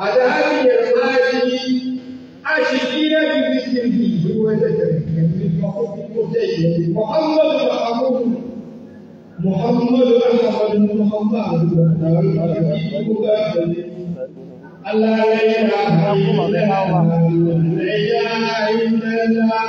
أذهب المال عاشقين بذكره وذكره محمد محمود محمد محمد محمد الله لا إله إلا الله لا إله إلا الله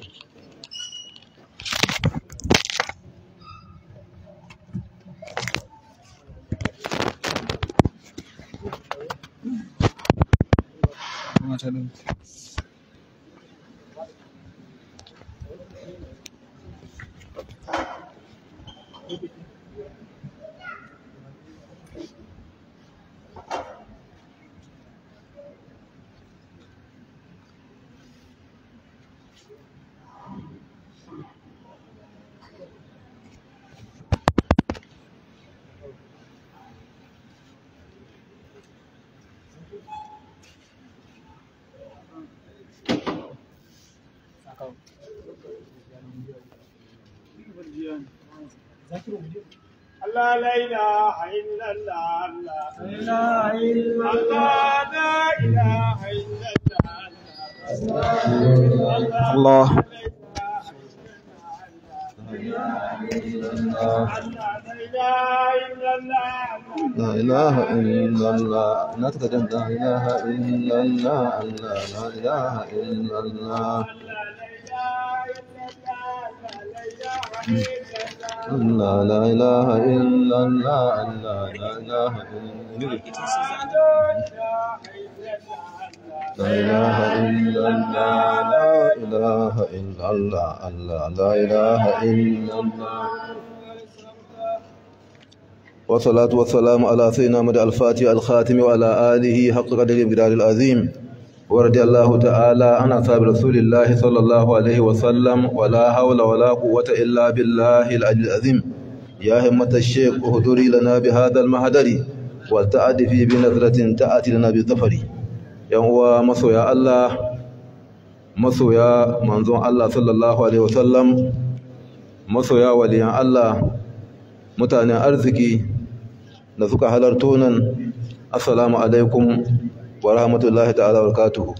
Allah لا إله إلا الله لا إله إلا الله لا إله إلا الله لا إله إلا الله لا لا إله إلا الله لا إله إلا الله الله لا إله إلا الله الله لا إله إلا لا إله إلا الله. لا إله إلا الله الله لا إله إلا الله. والصلاة والسلام على سيدنا محمد الفاتح الخاتم وعلى آله حق قدر الجلال العظيم. ورضي الله تعالى عن أصحاب رسول الله صلى الله عليه وسلم ولا حول ولا قوة إلا بالله العلي العظيم يا همة الشيخ اهدري لنا بهذا المهدر والتعدي بنظرة تأتي لنا بالظفر yan uwa masoya Allah masoya manzon Allah sallallahu alaihi wasallam masoya waliyan Allah mutanen arziki da suka halarto nan assalamu alaikum wa rahmatullahi ta'ala wa barakatuhu.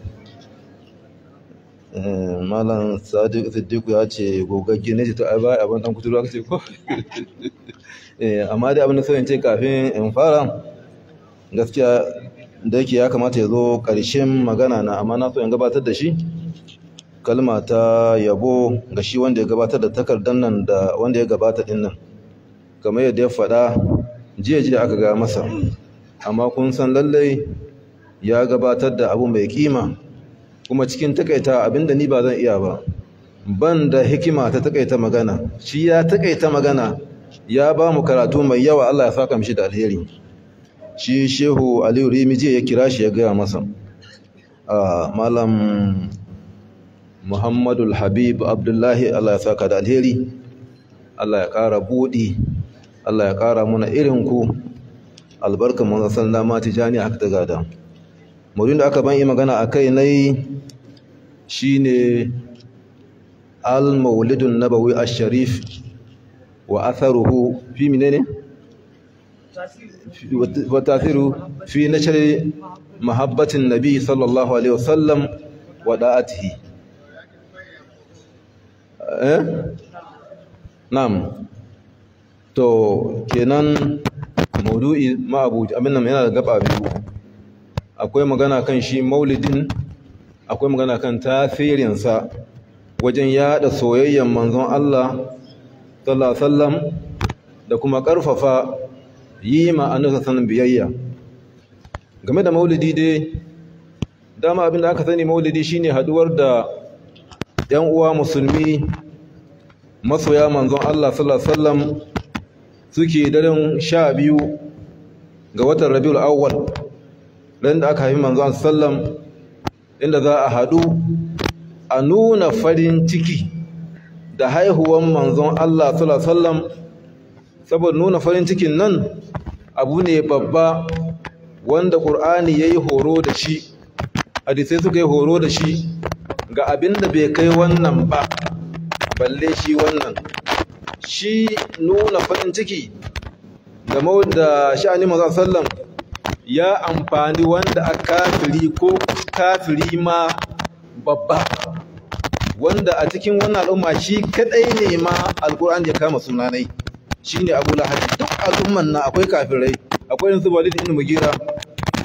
Eh, malam sadiq siddiqu ya ce gogagge ne ai ba abin dan kuturu aka ce ko? Eh, amma dai abin da so in ce kafin in fara gaskiya da yake ya kamata ya zo ƙarshen magana na amma na so in gabatar da shi. Kalma ta yabo ga shi wanda ya gabatar da takardar nan da wanda ya gabata ɗin nan. Kamar yadda ya faɗa jiya jiya aka ga masa. Amma kun san lallai ya gabatar da abu mai kima kuma cikin takaita abin da ni ba zan iya ba. Ban da hikima ta takaita magana. Shi ya takaita magana ya ba mu karatu mai yawa Allah ya saka mishi da alheri. Shi shehu aliyu rimiji ya kira shi ya gaya masa. A malam muhammadu habib abdullahi allah ya saka da alheri. Allah ya kara buɗi. Allah ya kara muna irinku albarkan manzan sallama tijani haka ta gada. murin da aka ban yi magana a kai na yi shi ne al-maulidun nabawi al-sharif wa atharuhu fi mine ne? wa tasiru fi na shari mahabbatin nabi sallallahu alaihi wasallam wa da'atihi eh? na'am to kenan maudu'i ma'abuci abin nan yana da gaba biyu akwai magana kan shi maulidin akwai magana kan tasirinsa wajen yada soyayyen manzon Allah sallallahu alaihi wasallam da kuma ƙarfafa yi ma annabi sanin biyayya. Game da maulidi dai dama abin da aka sani maulidi shine haduwar da yan uwa musulmi masoya manzon Allah sallallahu alaihi wasallam suke daren sha biyu ga watan rabiul awwal. Ran da aka haifi manzon sallam inda za a haɗu a nuna farin ciki da haihuwan manzon Allah sallallahu wasallam. Saboda nuna farin cikin nan abu ne babba wanda Qur'ani yayi horo da shi hadisai suka yi horo da shi ga abin da bai kai wannan ba balle shi wannan. Shi nuna farin ciki da da sha'ani manzon sallam ya amfani wanda a kafiri ko kafiri ma babba. Wanda a cikin wannan al'umma shi kadai ne ma alkur'ani ya kama sunanai. Shine abu lahab. Duk al'umman na akwai kafirai. Akwai yanzu walid ibn mugira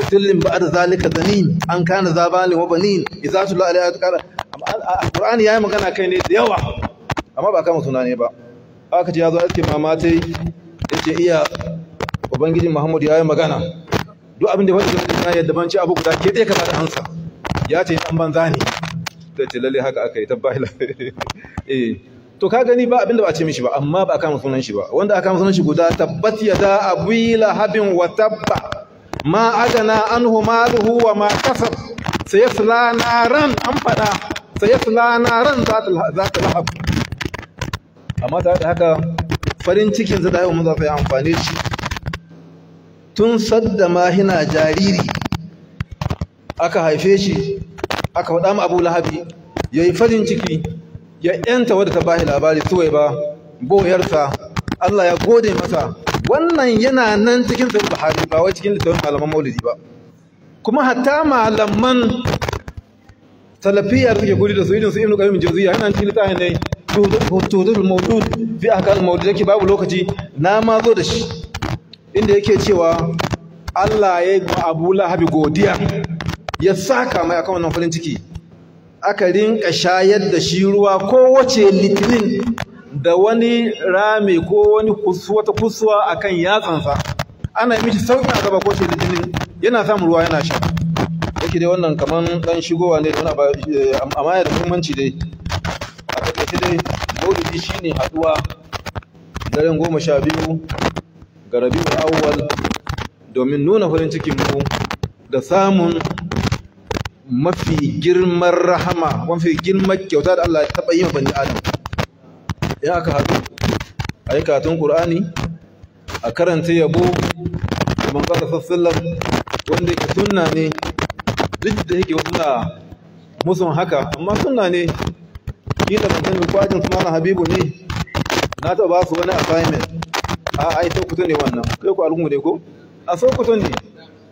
kullum ba'd zalika zanin. An kana zabalin wa banin. Idza tula alayhi qala alqur'ani yayi magana kai ne da yawa. Amma ba kama sunane ba. Aka ce ya zo ake mamatai ya ce iya ubangiji muhammad yayi magana. Duk abin da ya faɗi na yadda ban ci abu guda ke ɗaya ka ba da ansa ya ce ɗan banza ne. Ta ce lalle haka aka yi tabbahila eh to ka gani ba abin da ba a ce mishi ba amma ba a kama sunan shi ba. Wanda aka kama sunan shi guda tabbat ya da abila habin wa tabba. Ma agana anhu maluhu wa ma kasab. Sayasla naran an fada sayasla naran za ta lahab. Amma tare da haka farin cikin zai da yawan mun za yi amfani shi. Tun sadda ma hina jariri aka haife shi aka faɗa mu abu lahabi ya yi farin ciki ya ‘yanta wadda ta bashi labari suwai ba boyarsa Allah ya gode masa. Wannan yana nan cikin sayar buhari ba wai cikin littafin malaman maulidi ba. Kuma hatta malaman salafiya suke guri da su irin su ibnu qayyim jawziya yana cikin littafin ne tudul mawdud fi ahkam mawdud yake babu lokaci na ma zo da shi. Inda yake cewa Allah ya yi Abu Lahab godiya ya saka mai akan wannan farin ciki. Aka rinka shayar da shi ruwa kowace litinin da wani rame ko wani wata kusuwa akan yatsansa. Ana yi mishi sauƙin azaba ko litinin yana samun ruwa yana sha. Yake dai wannan kaman dan shigowa ne wani ba amma da muhimmanci dai. A taƙaice dai maulidi shine haɗuwa daren goma sha biyu ga rabiul awwal domin nuna farin cikin mu da samun mafi girman rahama mafi girman kyauta da Allah ya taɓa yi bani adam. In aka haɗu a yi karatun ƙur'ani a karanta yabo da manzara sassallar wanda yake sunna ne duk da yake wasu na musun haka amma sunna ne. Kila ban sani kwajin habibu ne na taɓa ba su wani assignment. A ai sokoto ne wannan. Kai ku al'ummu ne ko? A sokoto ne.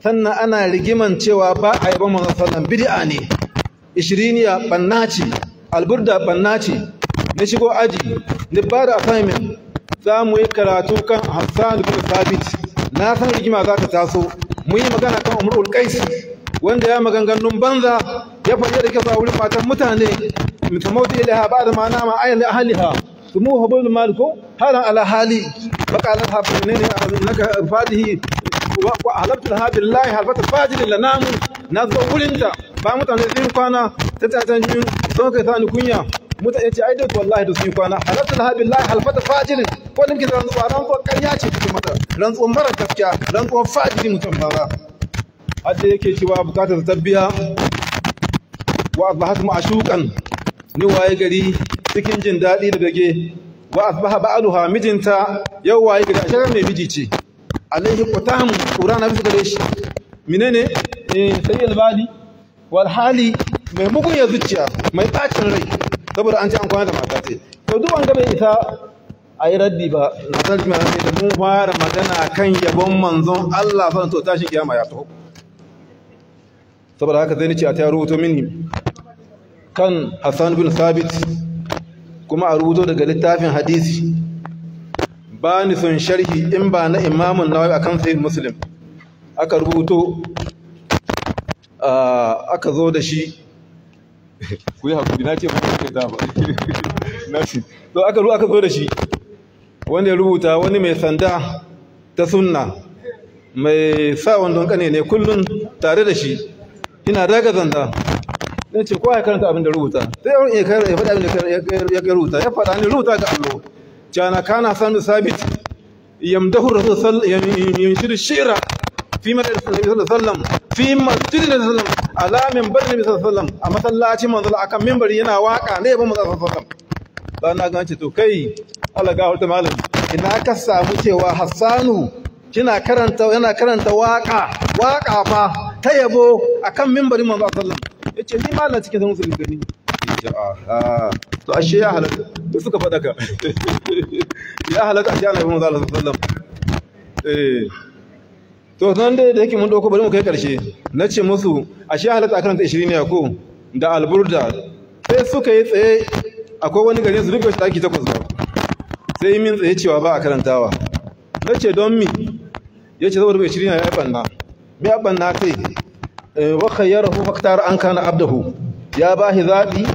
Sannan ana rigiman cewa ba a yaban manzon sallan bid'a ne. Ishiriniya banna ce alburda banna ce. Na shigo aji ni ba da assignment za mu yi karatu kan Hassan bin Sabit na san rigima za ta taso. Mu yi magana kan Umrul Qais wanda ya maganganun banza ya faɗi da kyau a wurin matan mutane. Mutamauti ilaha ba da ma'ana ma ayyal ahliha. Tumu habul maliko halan ala hali. Naka fadihi wa halabtu ha billahi halbata fajir lanamu na zo wurinta ba mutane sun kwana ta tatan jin don kai sani kunya mutane ce ai da wallahi da sun kwana halabtu ha billahi halbata fajir ko din ki rantsuwa rantsuwa ƙarya ce take mata rantsuwa mara gaskiya rantsuwa fajiri mutum bara hadda yake cewa buƙatar tabbiya wa asbahat ma'shuqan ni waye gari cikin jin daɗi da bege wa asbaha ba'aluha mijinta yau waye gari ashirin mai miji ce. Alaihi qutam qur'ana bisa gare shi. Eh sai albali wal hali mai mugun ya zuciya mai bacin rai saboda an ce an kwana da mata ce. To duk an ga bai isa a yi raddi ba na san mai da mun fara magana kan yabon manzon Allah san to tashin kiyama ya taho. Saboda haka zai nace a ta rubuto mini kan Hassan bin Sabit kuma a rubuto daga littafin hadisi. Ba ni son sharhi in ba na imamun nawawi akan sahih muslim. Aka rubuto aka zo da shi. Ku yi haƙuri na ce ba kai ta ba. Na ce to aka ru aka zo da shi. Wanda ya rubuta wani mai sanda ta sunna mai sa wandon kane ne kullun tare da shi. Ina daga zanda. Ne ce kowa ya karanta abin da rubuta. Sai yawon ya faɗa abin da ya rubuta. Ya faɗa ne rubuta ga allo. Cana kana sanu sabit yamdahu rasul yanshiru shira fi madar sallallahu wasallam fi masjidin sallallahu ala minbar nabi wasallam a masallacin manzo akan minbari yana waƙa ne ba manzo wasallam. Dan na gance to kai Allah ga hulta malam ina ka samu cewa Hassanu kina karanta yana karanta waƙa waƙa fa ta yabo akan minbarin manzo sallallahu wasallam ya ce ni malam cikin musulmi gani to ashe ya halatta. To suka faɗa ka. Ya halatta a jana manzo sallallahu alaihi wasallam. Eh. To nan da yake mun ɗauko bari mu kai ƙarshe nace musu ashe halatta karanta 20 ne ko? Da alburda. Sai suka yi tsaye akwai wani garin su duka shi daki takwas ba. Sai min tsaye cewa ba a karantawa. Nace don mi ya ce saboda bai 20 ne ya banna me ya banna kai? Wa khayyarahu faktar an kana abdahu. Ya bahi zabi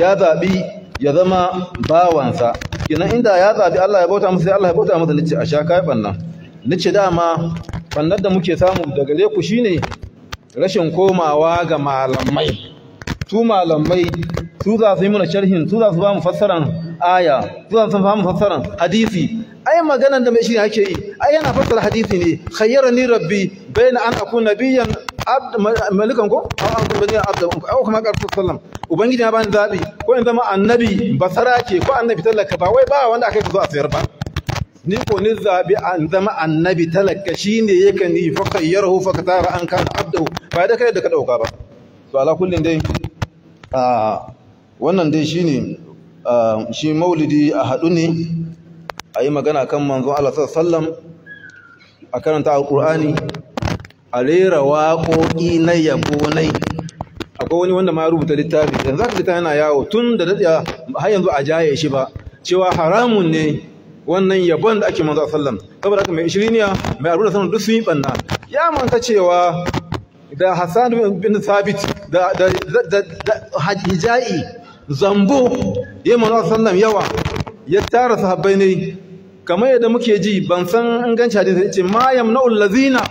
ya zabi ya zama bawansa. Kina inda ya zabi Allah ya bauta masa sai Allah ya bauta masa nace a sha kai banna nace dama fannar da muke samu da gare ku shine rashin komawa ga malamai. Su malamai su za su yi mana sharhin su za su ba mu fassaran aya su za su ba mu fassaran hadisi. Ai maganan da mai shi ake yi ai yana fassara hadisi ne. Khayyarani rabbi bayna an akuna nabiyyan abd malikan ko? Aw an kuma abd. Aw kuma qala sallam ubangiji ya bani zabi ko in zama annabi basara ke ko annabi talaka ba wai ba wanda aka yi zo a sayar ba. Ni ko ni zabi an zama annabi talaka shine yake ni fa kayyarahu fa katara an kana abdahu. Ba da kai da ka ɗauka ba. To ala kullin dai wannan dai shine shi maulidi a hadu ne ayi magana kan manzon Allah wasallam a karanta alqur'ani a rera waƙoƙi na yabo nai akwai wani wanda ma rubuta littafi yanzu aka littafi yana yawo tun da daɗiya har yanzu a jaye shi ba cewa haramun ne wannan yabon da ake manzo sallam saboda haka mai ishiriniya mai arba da sanar duk sun yi banna ya manta cewa da Hassan bin Thabit da da da hijai zambo ya manzo sallam yawa. Ya tara sahabbai ne. Kamar yadda muke ji ban san inganci hadisi ce ma yamna'ul lazina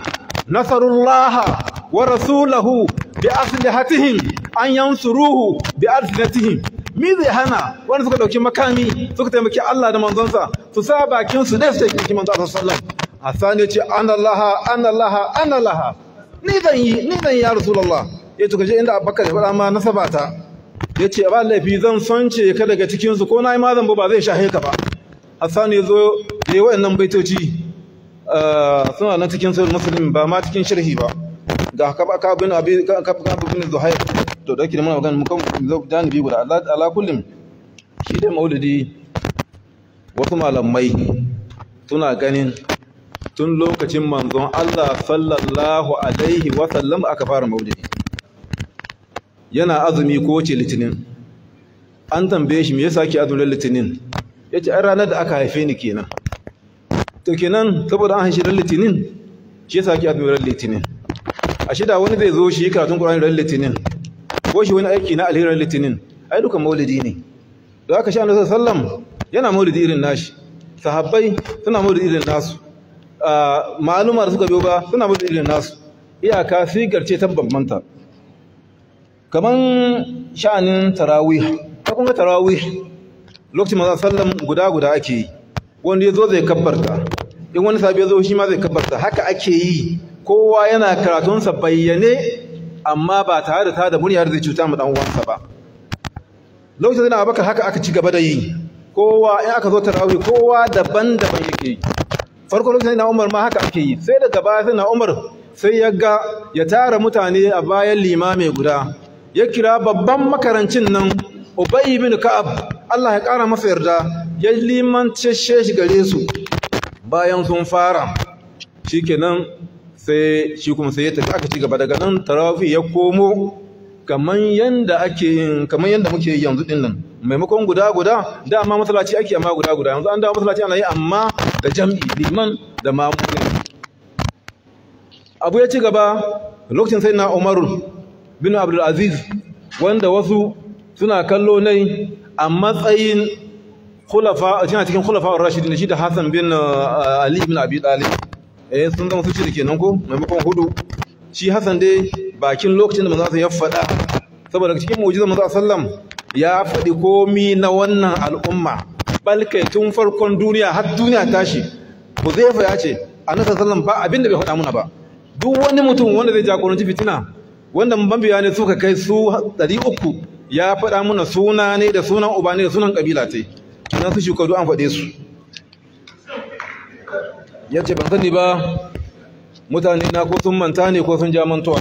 nasarullaha wa rasulahu bi aslihatihim an yansuruhu bi alsinatihim mi zai hana wanda suka ɗauki makami suka taimaki Allah da manzonsa su sa bakin su dai su taimaki manzo Allah sallallahu Hassan ya ce ana laha ana laha ana laha ni zan yi ni zan yi ya rasulullah ya tuka je inda Abubakar ya faɗa ma nasabata ya ce ba laifi zan sonce ka daga cikin su ko na yi ma zan ba zai shahe ka ba. Hassan ya zo ya yi waɗannan baitoci suna nan cikin sahih muslim ba ma cikin sharhi ba. Ga kaba ka bin abi ka ka bin zuhair. To da mana magana mu kan janibi guda. Ala kullum shi da maulidi wasu malamai suna ganin tun lokacin manzon Allah sallallahu alaihi wa sallam aka fara maulidi. Yana azumi ko ce litinin. An tambaye shi me yasa ke azumin litinin? Yace ai ranar da aka haife ni kenan. To kenan saboda an ran litinin shi yasa ake azumin litinin. A shida wani zai zo shi karatun Qur'ani ran litinin ko shi wani aiki na alherin litinin ai dukan maulidi ne. Da aka sha Annabi sallam yana maulidi irin nashi. Sahabbai suna maulidi irin nasu. Maluma da suka biyo ba suna maulidi irin nasu. Iyaka sigar ce ta bambanta. Kaman sha'anin tarawih. Ta kun ga tarawih lokacin manzo sallam guda guda ake yi. Wanda ya zo zai kabbarta. In wani sabi ya zo shi ma zai kabbarta. Haka ake yi. Kowa yana karatunsa bayyane amma ba tare da ta da muryar zai cuta mu dan uwansa ba. Lokacin da abaka haka aka ci gaba da yi. Kowa in aka zo tarawih kowa daban-daban yake yi. Farko lokacin na Umar ma haka ake yi. Sai daga baya sai na Umar sai ya ga ya tara mutane a bayan limame guda. Ya kira babban makarancin nan Ubay ibn Ka'ab Allah ya kara masa yarda ya limance shi gare su. Bayan sun fara shikenan sai shi kuma sai ya tafi aka ci gaba. Daga nan tarawih ya komo kaman yanda ake yin kaman yanda muke yanzu ɗin nan. Maimakon guda guda dama masallaci ake amma guda guda. Yanzu an dawo masallaci ana yi amma da jam'i liman da mamunin abu ya ci gaba lokacin sai na Umar bin Abdul Aziz wanda wasu suna kallo nai a matsayin khulafa yana cikin khulafa ar-rashidin shi da Hassan bin Ali bin Abi Talib. Eh sun zama su ci kenan ko maimakon huɗu. Shi Hassan dai bakin lokacin da manzo ya faɗa saboda cikin mu'jizar manzo sallam ya faɗi komi na wannan al'umma. Balkai tun farkon duniya har duniya tashi. Huzaifa ya ce annabi sallallahu ba abin da bai faɗa muna ba. Duk wani mutum wanda zai jagoranci fitina wanda mabiya ne suka kai su 300 ya faɗa muna suna ne da sunan uba ne da sunan kabila tai kinan su shukadu an faɗe su. Yace ban sani ba mutane na ko sun manta ne ko sun ja mantuwa.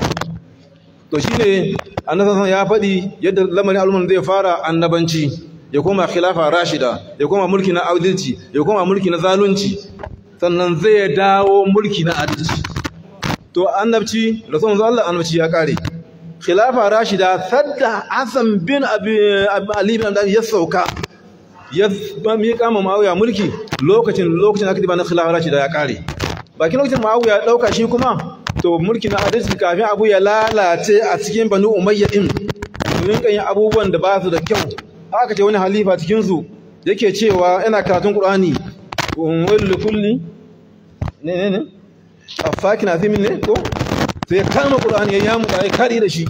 To shine annabi ya faɗi yadda lamarin al'umma zai fara annabanci ya koma khilafa rashida ya koma mulki na adalci ya koma mulki na zalunci. Sannan zai dawo mulki na adalci. To annabci rasulun Allah annabci ya kare. Khilafa rashida sadda Hassan bin Ali bin Abi ya sauka ya ba mi kama Muawiya mulki lokacin lokacin aka diba na khilafa rashida ya kare. Bakin lokacin Muawiya ya ɗauka shi kuma to mulki na adalci kafin abu ya lalace a cikin Banu Umayya din domin kan yi abubuwan da ba su da kyau. Haka ce wani halifa cikin su yake cewa yana karatun Qur'ani. Wal kulli? Ne ne ne. Afakin azimin ne ko sai kama qur'ani ya yamu ya kari da shi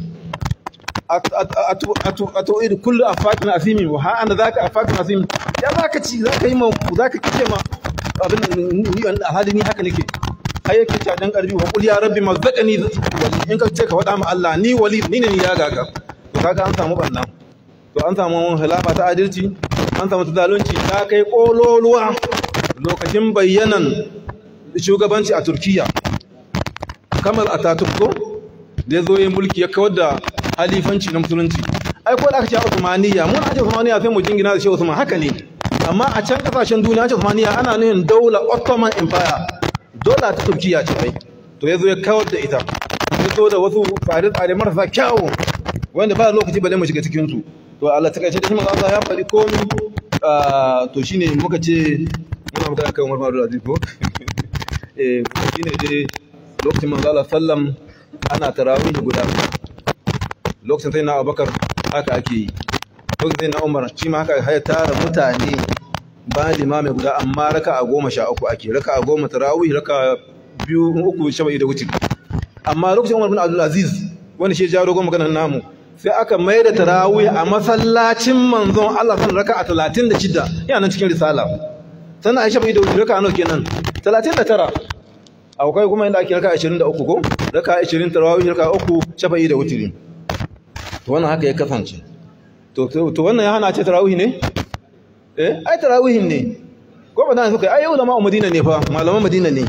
ato iri kullu afakin azimin wa ha ana zaka afakin azimin ya zaka ci zaka yi ma zaka kice ma abin ni a hali ni haka nake ai yake ta dan karɓi wa qul ya rabbi mazzaqani in ka ce ka faɗa ma Allah ni wali ni ne ni ya gaga to kaga an samu bannan to an samu hilafa ta adalci an samu ta zalunci ta kai kololuwa lokacin bayyanan shugabanci a turkiya kamar ataturk ko da ya zo yin mulki ya kawar da halifanci na musulunci. Ai ko da aka ce Usmaniya mun ake Usmaniya sai mu jingina da shi Usman haka ne. Amma a can ƙasashen duniya ce Usmaniya ana nufin daular Ottoman Empire. Dola ta Turkiya ce ai. To ya zo ya kawar da ita. Ya zo da wasu tsare-tsare marasa kyawu wanda ba lokaci ba mu shiga cikin su to Allah ta kace da manzo Allah ya faɗi komai. To shine muka ce muna magana kan Umar Abdul Aziz ko? eh shine dai lokacin manzo Allah sallam ana tarawih guda. Lokacin sai na Abubakar haka ake yi. Lokacin sai na Umar shi ma haka ya tara mutane ba limami guda amma raka a goma sha uku ake. Raka a goma tarawih raka biyu uku shaba'i da wuce. Amma lokacin Umar bin Abdul Aziz wanda shi ya jawo goma maganar namu sai aka mai da tarawih a masallacin manzon Allah san raka a 36 yana nan cikin risala. Sannan Aisha bai da wuce raka nawa kenan? 39 akwai kuma inda ake raka 23 ko? Raka 20 tarawih raka 3 shafa'i da wutiri to wannan haka ya kasance. To to wannan ya hana ce tarawih ne? Eh ai tarawih ne. Ko ba dan suka ai ulama a Madina ne fa malaman Madina ne.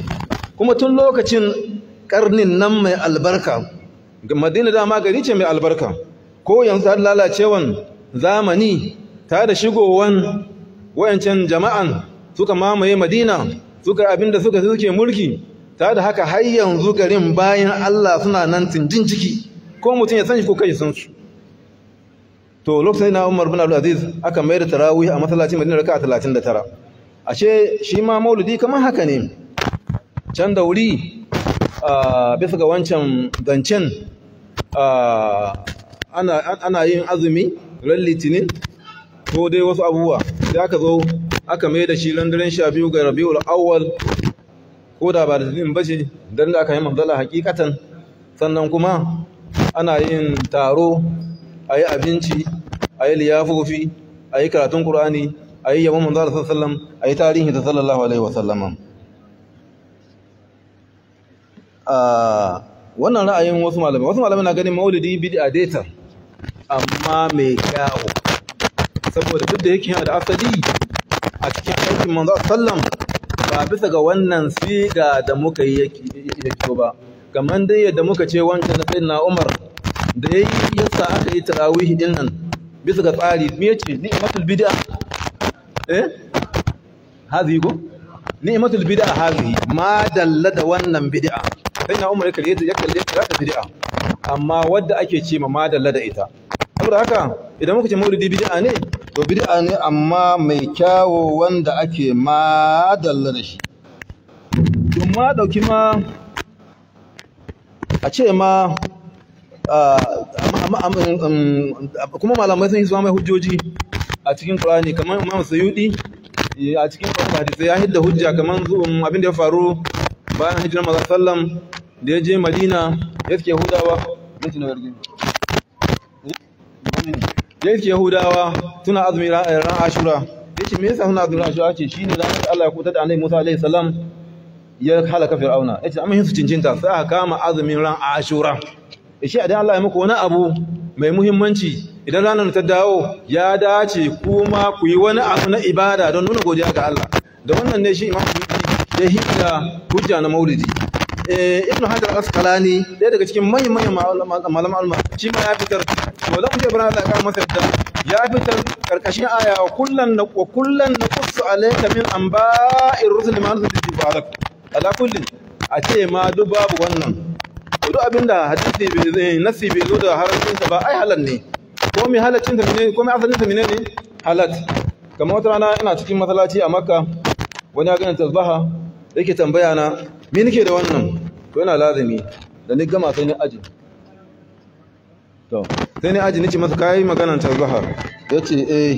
Kuma tun lokacin karnin nan mai albarka Madina da ma gari ce mai albarka. Ko yanzu har lalacewan zamani ta da shigowan wayancan jama'an suka mamaye Madina suka abin da suka suke mulki ta da haka har yanzu garin bayan Allah suna nan tindin ciki. Ko mutum ya san ko kai san su to lokacin na Umar bin Abdul Aziz aka da tarawih a masallacin Madina raka'a 39 ashe shi ma maulidi kamar haka ne. Can da wuri bisa ga wancan zancen ana ana yin azumi ran litinin ko dai wasu abubuwa. Sai aka zo aka mai da shi ran daren 12 ga Rabiul Awwal ko da ba da dalilin ba ce don da aka yi manzala hakikatan. Sannan kuma ana yin taro a yi abinci a yi liyafofi a yi karatun ƙur'ani a yi yabon manzala sallallahu a yi tarihi da sallallahu alaihi wasallama wannan ra'ayin wasu malamai wasu malamai na ganin maulidi bid'a data amma mai kyawu. Saboda duk da yake yana da asali a cikin aikin manzo sallam ba bisa ga wannan siga da muka yi yake ba. Kamar dai yadda muka ce wancan na sayyidina Umar da yayi yasa aka yi tarawih ɗin nan bisa ga tsari me ya ce ni'matul bid'a. Eh? Hazi go ni'matul bid'a hazi ma dalla da wannan bid'a. Sayyidina Umar ya kalle ya kalle ta bid'a. Amma wadda ake ce ma ma da ita. Saboda haka idan muka ce maulidi bid'a ne to bid'a ne amma mai kyawo wanda ake ma dalla da shi. To ma ɗauki ma a ce ma kuma malamai sun yi su mai hujjoji a cikin Qur'ani kamar Imam Sayyidi a cikin Qur'ani hadisi ya hidda hujja kamar abin da ya faru bayan hijirar Manzon sallam da ya je Madina ya suke Yahudawa minti na yargin ya yake yahudawa suna azumi ran ashura. Ya ce me yasa suna azumi ran ashura? Ce shine ranar da Allah ya kuta da annabi Musa alaihi salam ya halaka fir'auna. Yace amma hin su cincinta sai aka kama azumin ran ashura. Shi idan Allah ya muku wani abu mai muhimmanci idan ranar ta dawo ya dace kuma ku yi wani abu na ibada don nuna godiya ga Allah. Da wannan ne shi imam ya hidda hujja na maulidi. Ibn hajar al-asqalani ɗaya daga cikin manyan manyan malaman alma shi ma ya fitar. To zan ce ibrahim Allah ya masa yadda. Ya fitar ƙarƙashin aya wa kullan wa kullan naqussu alayka min anba'ir rusul ma nuzil ba'dak. Ala kullin a ce ma duk babu wannan. Duk abin da hadisi bai zai nasi bai zo da haramcin sa ba ai halal ne. Ko mai halaccin ta ne ko mai asalin ta ne? Halat. Kamar wata rana ina cikin masallaci a makka wani ya ganin tasbaha yake tambaya na me nake da wannan? To yana lazimi. Da ni gama sai ni aji. To sai ni aji nace masa kai maganar tasbaha ya ce eh.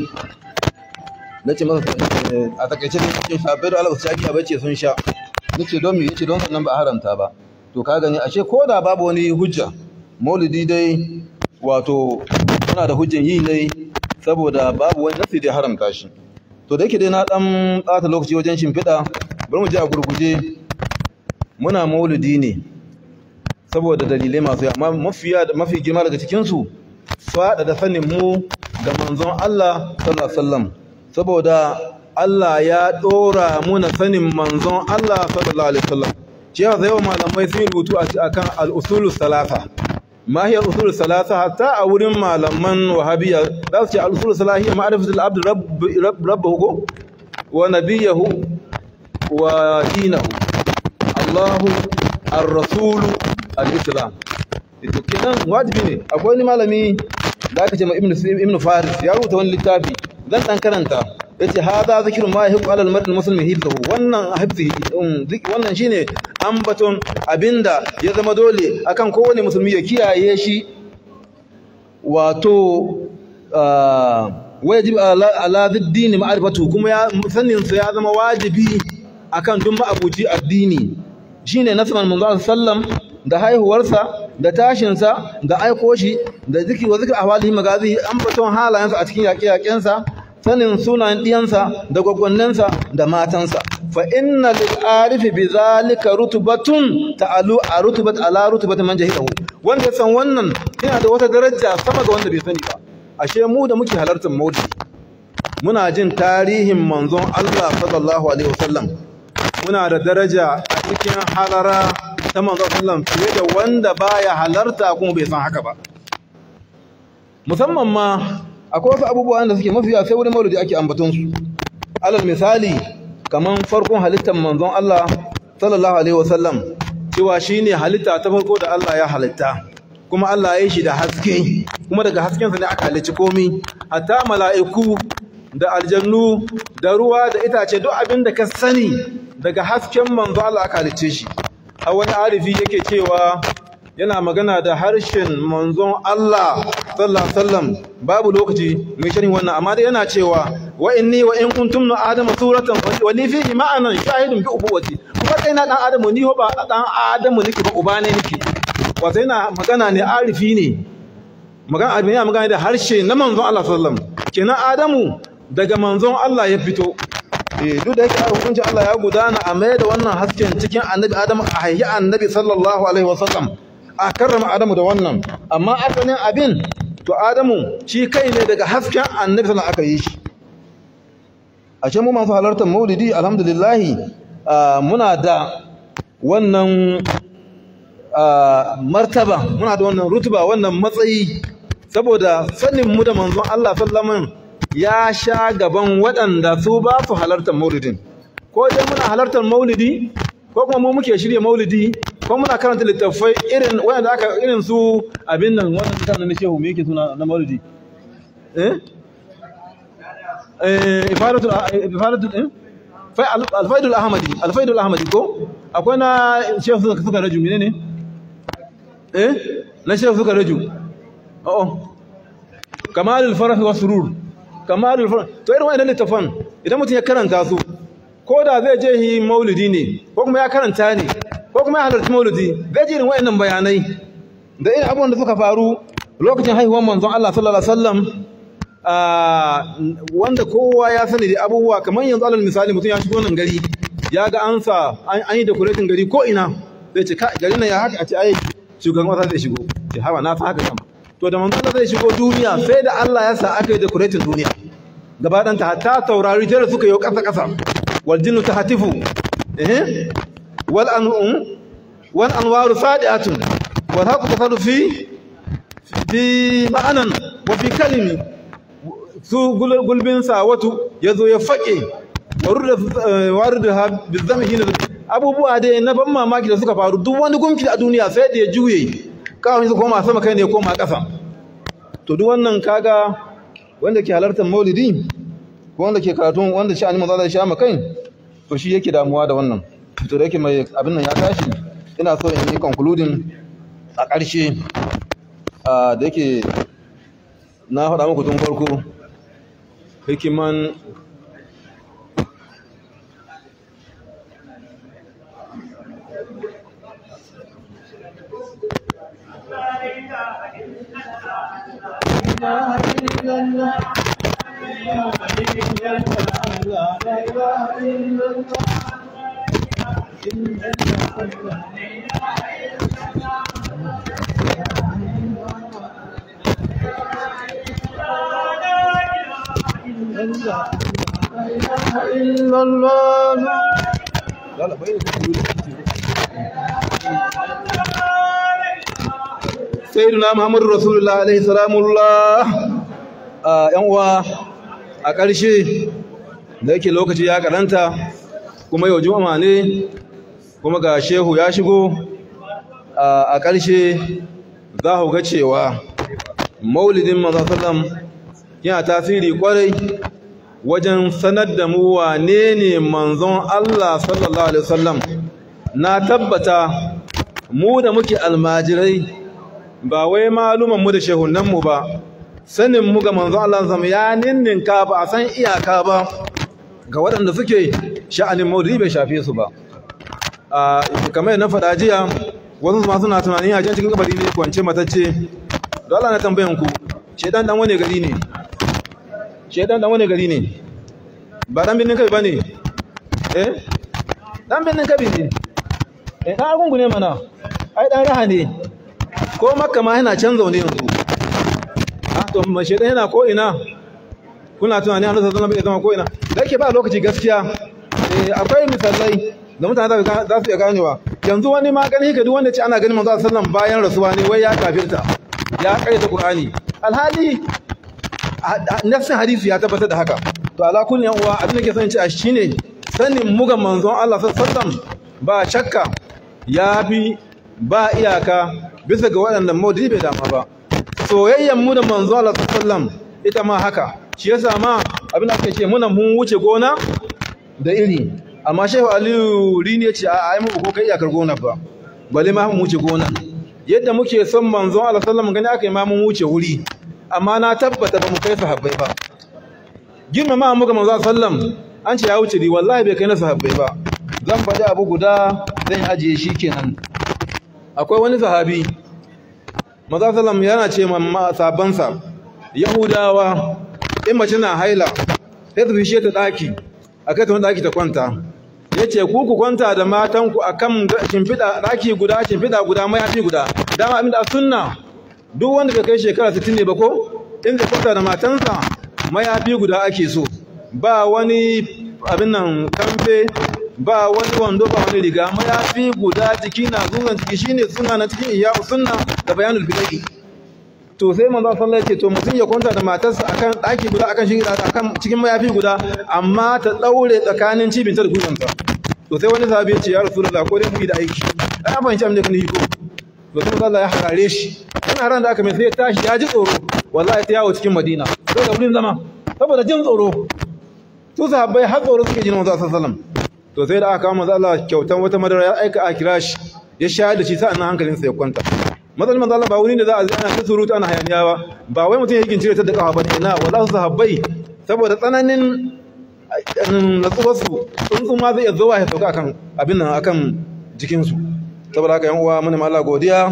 Nace masa a taƙaice ne cikin da Allah sai ya bace sun sha. Nace don me? Yace don sannan ba haramta ba. To ka gani ashe ko da babu wani hujja maulidi dai wato muna da hujjan yi ne saboda babu wani nasi da haramta shi. To da yake dai na dan tsata lokaci wajen shimfiɗa bari mu je a gurguje. Muna maulidi ne saboda dalilai masu amma mafiya mafi girma daga cikin su fada da sanin mu ga manzon Allah sallallahu alaihi wasallam saboda Allah ya dora muna sanin manzon Allah sallallahu alaihi wasallam cewa da yawan malamai sun rubutu akan al-usulu salasa ma hiya al-usul salasa hatta a wurin malaman wahabiyya za su ce al-usul salasa hiya ma'rifatul abd rabbahu wa nabiyahu wa dinahu Allahu ar-rasul al-islam. Ito kenan wajibi ne. Akwai wani malami da aka ce ma ibnu faris ya rubuta wani littafi. Zan dan karanta. Yace hada zikru ma yahiqu alal mar'i muslimi hibdahu wannan hibzi wannan shine ambaton abin da ya zama dole akan kowane musulmi ya kiyaye shi. Wato wajib ala diddini ma'rifatu kuma ya sanin sa ya zama wajibi akan duk ma'abuci addini. Shine nasman manzo sallam da haihuwarsa da tashinsa da aiko shi da zikri wa zikri ahwalihi magazi ambaton halayensa a cikin yaƙe-yaƙensa sanin sunayen ɗiyansa da gwaggwannensa da matansa. Fa inna lil arifi bi zalika rutubatun ta'alu a rutubat ala rutubat man jahilahu wanda san wannan yana da wata daraja sama ga wanda bai sani ba. Ashe mu da muke halartar maulidi muna jin tarihin manzon Allah sallallahu alaihi wasallam. Muna da daraja cikin halara ta manzon sallam fiye da wanda baya halarta kuma bai san haka ba. Musamman ma akwai wasu abubuwan da suke mafiya sai wurin maulidi ake ambaton su. Alal misali kaman farkon halittar manzon Allah sallallahu alaihi wasallam cewa shine halitta ta farko da Allah ya halitta kuma Allah ya yi shi da haske kuma daga hasken sa ne aka halicci komai hatta mala'iku da aljannu da ruwa da itace duk abin da ka sani daga hasken manzo Allah aka halicce shi. A wani arifi yake cewa yana magana da harshen manzon Allah sallallahu alaihi wasallam. Babu lokaci mai sharhi wannan amma dai yana cewa wa inni wa in kuntum na adama suratan wa li fihi ma'anan shahidun bi ubuwati kuma kai na dan adamu ni ba dan adamu nake ba uba ne nake. Wato yana magana ne arifi ne. Magana abin yana magana da harshe na manzon Allah sallallahu alaihi wasallam. Kenan adamu daga manzon Allah ya fito. Eh duk da yake hukuncin Allah ya gudana a mai da wannan hasken cikin annabi adamu a hayyi annabi sallallahu alaihi wasallam a karrama Adamu da wannan. Amma asalin abin to Adamu shi kai ne daga hasken annabi sallallahu aka yi shi. A ce mu masu halartar maulidi alhamdulillah muna da wannan martaba muna da wannan rutuba wannan matsayi. Saboda sanin mu da manzon Allah sallallahu ya sha gaban waɗanda su ba su halartar maulidin. Ko dai muna halartar maulidi ko kuma mu muke shirye maulidi ko muna karanta littattafai irin wanda aka irin su abin nan wannan littafin na shehu me yake suna na maulidi? Eh? Eh ifadatul ifadatul eh? Fa alfaidul ahmadi ahmadi ko? Akwai na shehu suka suka raju menene? Eh? Na shehu suka raju. Oh kamalul farah wa surur. Kamalul farah to irin wannan littafan idan mutum ya karanta su ko da zai je yi maulidi ne ko kuma ya karanta ne ko kuma ya halarci maulidi zai ji irin wayannan bayanai da irin abubuwan da suka faru lokacin haihuwar manzon Allah sallallahu alaihi wasallam. Wanda kowa ya sani da abubuwa kamar yanzu alal misali mutum ya shigo nan gari ya ga an sa an yi decorating gari ko ina zai ce gari na ya haka a ce ai shugaban kasa zai shigo. Ce hawa na san haka kama to da manzo zai shigo duniya sai da Allah ya sa aka yi decorating duniya. Gaba dan ta hatta taurari tare suka yi kasa kasa wal jinnu tahtifu eh wal anum wal anwaru sadiatun. Wal haqu tasadu fi fi ma'anan wa fi kalimi. Su gulbin sawatu ya zo ya fake warda bizamhi abubuwa dai na ban mamaki da suka faru. Duk wani gunki a duniya sai da ya juye. Kawai su koma sama kai ne koma ƙasa. To duk wannan kaga wanda ke halartar maulidi ko wanda ke karatun wanda shi animal zai sha kai to shi yake damuwa da wannan. To da yake mai abin nan ya tashi ina so in yi concluding a ƙarshe. Da yake na faɗa muku tun farko hikiman إله إلا الله. لا إله إلا الله لا إله إلا الله لا إله إلا الله لا لا بقى sayyiduna muhammadu rasulullah alaihi salamullah. Yan uwa a ƙarshe da yake lokaci ya karanta kuma yau juma'a ne kuma ga shehu ya shigo a ƙarshe za ku ga cewa maulidin manzon sallam yana tasiri ƙwarai wajen sanar da mu wane ne manzon Allah sallallahu alaihi wasallam. Na tabbata mu da muke almajirai ba wai maluman mu da shehunan mu ba. Sanin mu ga manzon Allah zama ya ninninka ba a san iyaka ba ga waɗanda suke sha'anin maulidi bai shafe su ba. A kamar na faɗa jiya wasu ma suna tunanin a cikin kabari ne kwance matacce. Don Allah na tambayan ku shedan dan wane gari ne? Shedan dan wane gari ne? Ba dan binnin kai ba ne eh? Dan binnin kai ne. Eh dan agungu ne mana? Ai dan raha ne. Ko makka ma yana can zaune yanzu. Ah to ma shedan yana ko ina. Kuna tunani an zama bai zama ko ina. Da yake ba lokaci gaskiya eh akwai misalai da mutane za su iya ganewa. Yanzu wani ma gani ka duk wanda ce ana ganin manzo sallallahu bayan rasuwa ne wai ya kafirta ya kaita qur'ani. Alhali nafsin hadisi ya tabbatar da haka. To ala kullin yan uwa abin da ke son ci a shine sanin muga manzon Allah sallallahu ba shakka ya bi ba iyaka bisa ga waɗannan maudidi bai dama ba. Soyayyen mu da manzon Allah sallallahu ita ma haka. Shi yasa ma abin da ake ce muna mun wuce gona da iri. Amma shehu aliyu rini ya ce a ai mu ko kai iyakar gona ba. Bale ma mun wuce gona. Yadda muke son manzon Allah sallallahu gani aka yi ma mun wuce wuri. Amma na tabbata ba mu kai sahabbai ba. Girmama mu ga manzon sallallahu an ce ya wuce ri wallahi bai kai na sahabbai ba. Zan faɗi abu guda zan ajiye shi kenan. Akwai wani sahabi sallallahu yana ce ma sabansa yahudawa in mace na haila sai su fishe ta daki akai ta daki ta kwanta. Yace ku ku kwanta da matanku akan shimfida daki guda shimfida guda mayafi guda. Dama abin da sunna duk wanda bai kai shekara 60 ne ba ko in zai kwanta da matansa mayafi guda ake so. Ba wani abin nan kamfe ba wani wando ba wani riga. Mayafi guda jiki na zuwan ciki. Shine suna na cikin iya sunna da bayanul bidai. To sai manzo sallallahu alaihi to mutum ya kwanta da matarsa akan daki guda akan shi akan cikin mayafi guda amma ta daure tsakanin cibinta da gwiwansa to sai wani sahabi ya ce ya rasulullah ko dai mu yi da aiki. Ai ban ci amma kan yi ko? To sai Allah ya harare shi. Yana ran da aka mai sai tashi ya ji tsoro. Wallahi ta yawo cikin Madina. Sai da wurin zama. Saboda jin tsoro. To sahabbai har tsoro suke jin manzo sallallahu alaihi wasallam. To sai da aka kawo manzo Allah kyautan wata madara ya aika a kira shi ya shayar da shi sa'an nan hankalinsa ya kwanta. Matsalin manzo Allah ba wuri da za a ana ta surutu ana hayaniya ba. Ba wai mutum yake cire ta da kafa ba ne ina wallahi sahabbai saboda tsananin natsuwar su tsuntsun ma zai zuwa ya sauka akan abin nan akan jikin su saboda haka yan uwa muna ma Allah godiya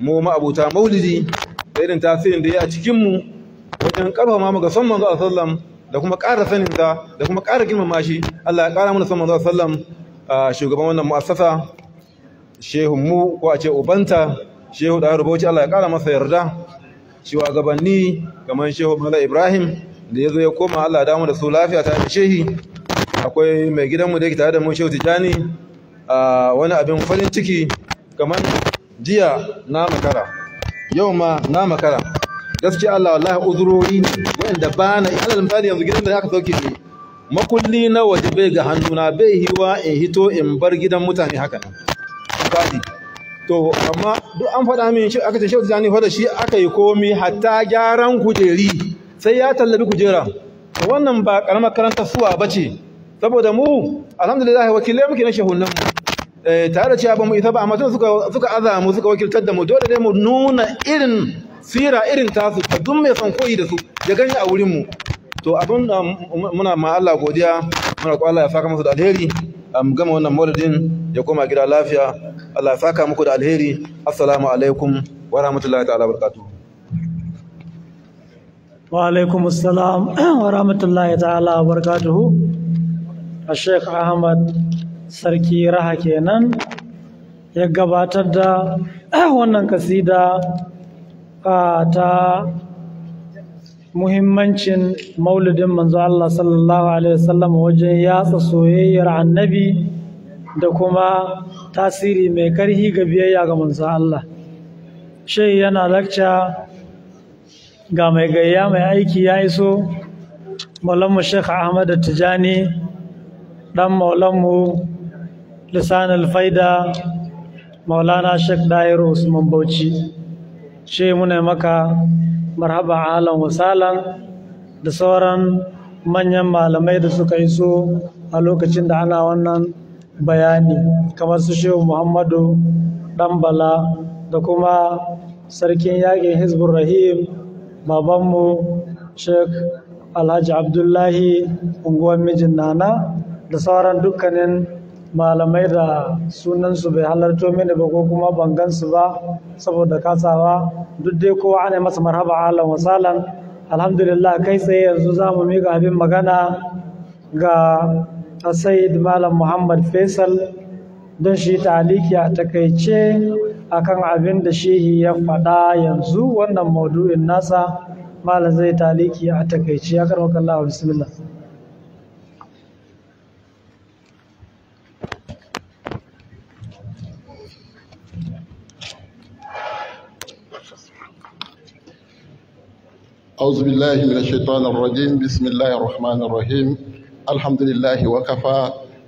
mu ma abuta maulidi da irin tasirin da ya a cikin mu wajen ƙarfafa mu ga son manzo sallam da kuma ƙara sanin sa da kuma ƙara girmama shi Allah ya ƙara mana son manzo sallam shugaban wannan mu'assasa shehu mu ko a ce ubanta shehu da rubuci Allah ya ƙara masa yarda shugabanni kamar shehu Mala Ibrahim da ya zo ya koma Allah ya damu da su lafiya ta da shehi akwai mai gidanmu da yake tare da mu shehu Tijani wani abin farin ciki kamar jiya na makara yau ma na makara. Gaskiya Allah wallahi uzurori ne wanda ba na alal misali yanzu gidan da aka sauke ni makulli na waje bai ga hannuna bai hiwa in hito in bar gidan mutane haka nan. Misali. To amma duk an faɗa min shi aka ce shi zani fa da shi aka yi komi hatta gyaran kujeri sai ya tallabi kujera. Wannan ba karamar karanta suwa bace saboda mu alhamdulillah wakilai muke na shehunan mu. Tare da cewa ba mu isa ba amma suka suka aza mu suka wakiltar da mu dole dai mu nuna irin sira irin tasu ta duk mai son koyi da su ya gani a wurin mu to abin da muna ma Allah godiya muna ko Allah ya saka musu da alheri mu gama wannan maulidin ya koma gida lafiya. Allah ya saka muku da alheri. Assalamu alaikum wa rahmatullahi ta'ala barakatuh. Wa alaikum assalam wa rahmatullahi ta'ala barakatuhu. Sheikh Ahmad sarki raha kenan ya gabatar da wannan kasida ta muhimmancin maulidin manzo Allah sallallahu alaihi wasallam wajen yatsa soyayyar annabi da kuma tasiri mai karhi ga biyayya ga manzo Allah. Shai yana lakca ga mai gayya mai aiki ya iso maulanmu Sheikh Ahmad Tijani dan maulanmu lisan alfaida maulana Sheikh Dair Usman Bauchi. Shi muna maka marhaba alan wasalan da sauran manyan malamai da suka iso a lokacin da ana wannan bayani kamar su shehu muhammadu bala da kuma sarkin yaƙin hizbun rahim babanmu sheikh alhaji abdullahi unguwar mijin nana da sauran dukkanin malamai da sunansu bai halarto mini ba ko kuma ban gansu ba saboda kasawa. Duk dai kowa ana masa marhaba alan wasalan alhamdulillah kai tsaye yanzu za mu miƙa abin magana ga Said Malam Muhammad Faisal don shi taliki a taƙaice akan abin da shehi ya faɗa yanzu wannan maudu'in nasa. Malam zai taliki a taƙaice. Ya karɓar Allah bismillah. أعوذ بالله من الشيطان الرجيم بسم الله الرحمن الرحيم الحمد لله وكفى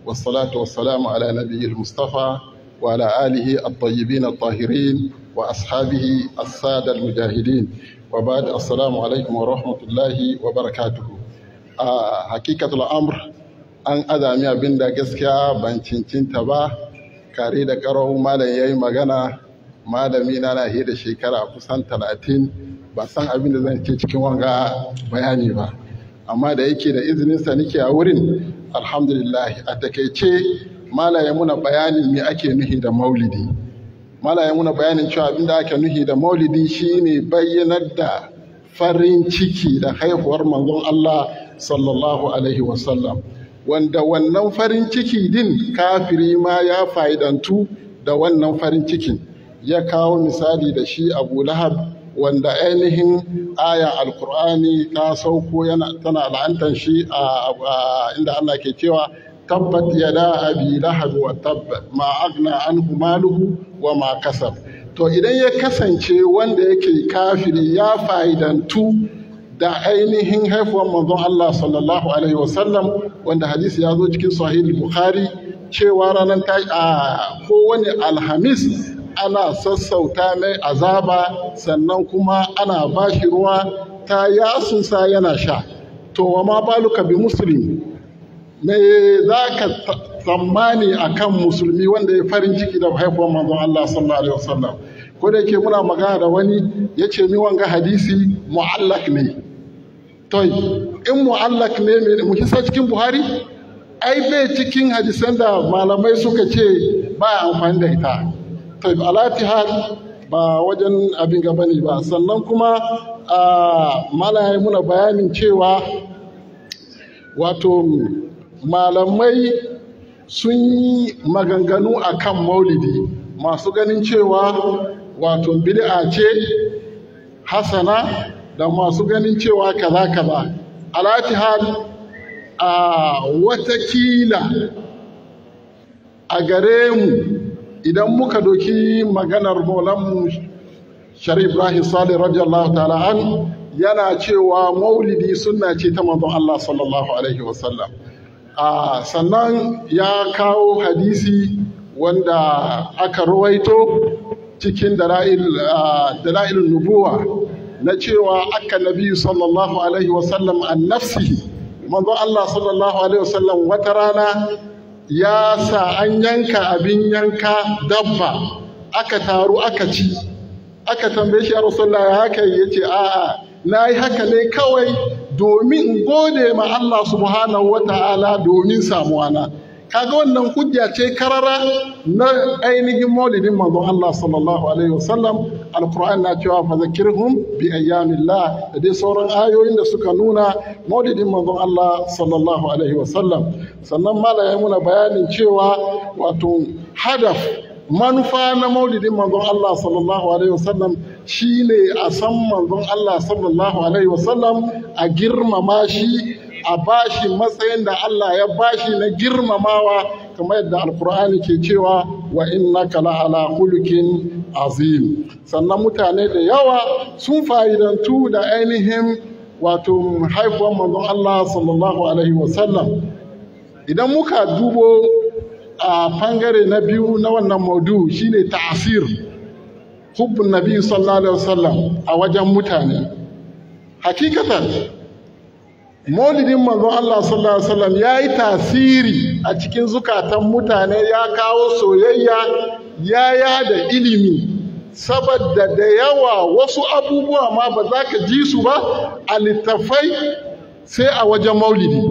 والصلاة والسلام على نبي المصطفى وعلى آله الطيبين الطاهرين وأصحابه السادة المجاهدين وبعد السلام عليكم ورحمة الله وبركاته آه حقيقة الأمر an azami abin da gaskiya ban cincinta ba kare da karau malam ya yi magana malami na na da shekara kusan talatin ba san abin da zan ce cikin wanga bayani ba. Amma da yake da izininsa nake a wurin alhamdulillah a taƙaice malaye muna bayanin me ake nuhi da maulidi. Malaye muna bayanin cewa abin da ake nuhi da maulidi shine bayyanar da farin ciki da haihuwar manzon Allah sallallahu alaihi wasallam. Wanda wannan farin ciki din kafiri ma ya fa'idantu da wannan farin cikin. Ya kawo misali da shi abu lahab wanda ainihin aya alkur'ani ta sauko tana la'antar shi a inda Allah ke cewa tabbat yada abi lahab wa tabb ma agna anhu maluhu wa ma kasab. To idan ya kasance wanda yake kafiri ya fa'idantu da ainihin haifuwar manzon Allah sallallahu alaihi wasallam wanda hadisi ya zo cikin sahih bukhari cewa ranar ta a kowane alhamis ana sassauta mai azaba sannan kuma ana ba shi ruwa ta yasunsa yana sha. To wa ma baluka bi musulmi? Me za ka tsammani a kan musulmi wanda ya farin ciki da haifuwar manzon Allah sallallahu alaihi wasallam? Ko da yake muna magana da wani ya ce mi wanga hadisi mu'allak ne. To in mu'allak ne mu kisa cikin buhari? Ai bai cikin hadisan da malamai suka ce ba amfani da ita. To alatihad ba wajen abin gaba ne ba. Sannan kuma malaye muna bayanin cewa wato malamai sun yi maganganu a kan maulidi. Masu ganin cewa wato bid'a ce hasana da masu ganin cewa kaza kaza. Alatihal a wataƙila a gare mu idan muka doki maganar maulanmu sharif ibrahim salih radiyallahu ta'ala an yana cewa maulidi sunna ce ta manzon Allah sallallahu alaihi wasallam a sannan ya kawo hadisi wanda aka ruwaito cikin dala'il nubuwa na cewa aka nabi sallallahu alaihi wasallam an nafsihi. Manzo Allah sallallahu alaihi wasallam wata rana ya sa an yanka abin yanka dabba aka taru aka ci. Aka tambaye shi ya rasulullah ya haka ya ce a'a na yi haka ne kawai domin in gode ma Allah subhanahu wa ta'ala domin samuwana kaga wannan hujja ce karara na ainihin maulidin manzon Allah sallallahu alaihi wasallam. Alquran na cewa fa zakirhum bi ayyamillah da dai sauran ayoyin da suka nuna maulidin manzon Allah sallallahu alaihi wasallam. Sannan malaya muna bayanin cewa wato hadaf manufa na maulidin manzon Allah sallallahu alaihi wasallam shine a san manzon Allah sallallahu alaihi wasallam a girmama shi a bashi matsayin da Allah ya bashi na girmamawa kamar yadda alkur'ani ke cewa wa innaka la'ala khuluqin azim. Sannan mutane da yawa sun fa'idantu da ainihin wato haifuwar manzon Allah sallallahu alaihi wasallam. Idan muka dubo a fangare na biyu na wannan maudu shine ta'asir hubbun nabi sallallahu alaihi wasallam a wajen mutane. Hakikatan maulidin manzon Allah sallallahu alaihi wasallam ya yi tasiri a cikin zukatan mutane ya kawo soyayya ya yada ilimi. Saboda da yawa wasu abubuwa ma ba za ka ji su ba a littafai sai a wajen maulidi.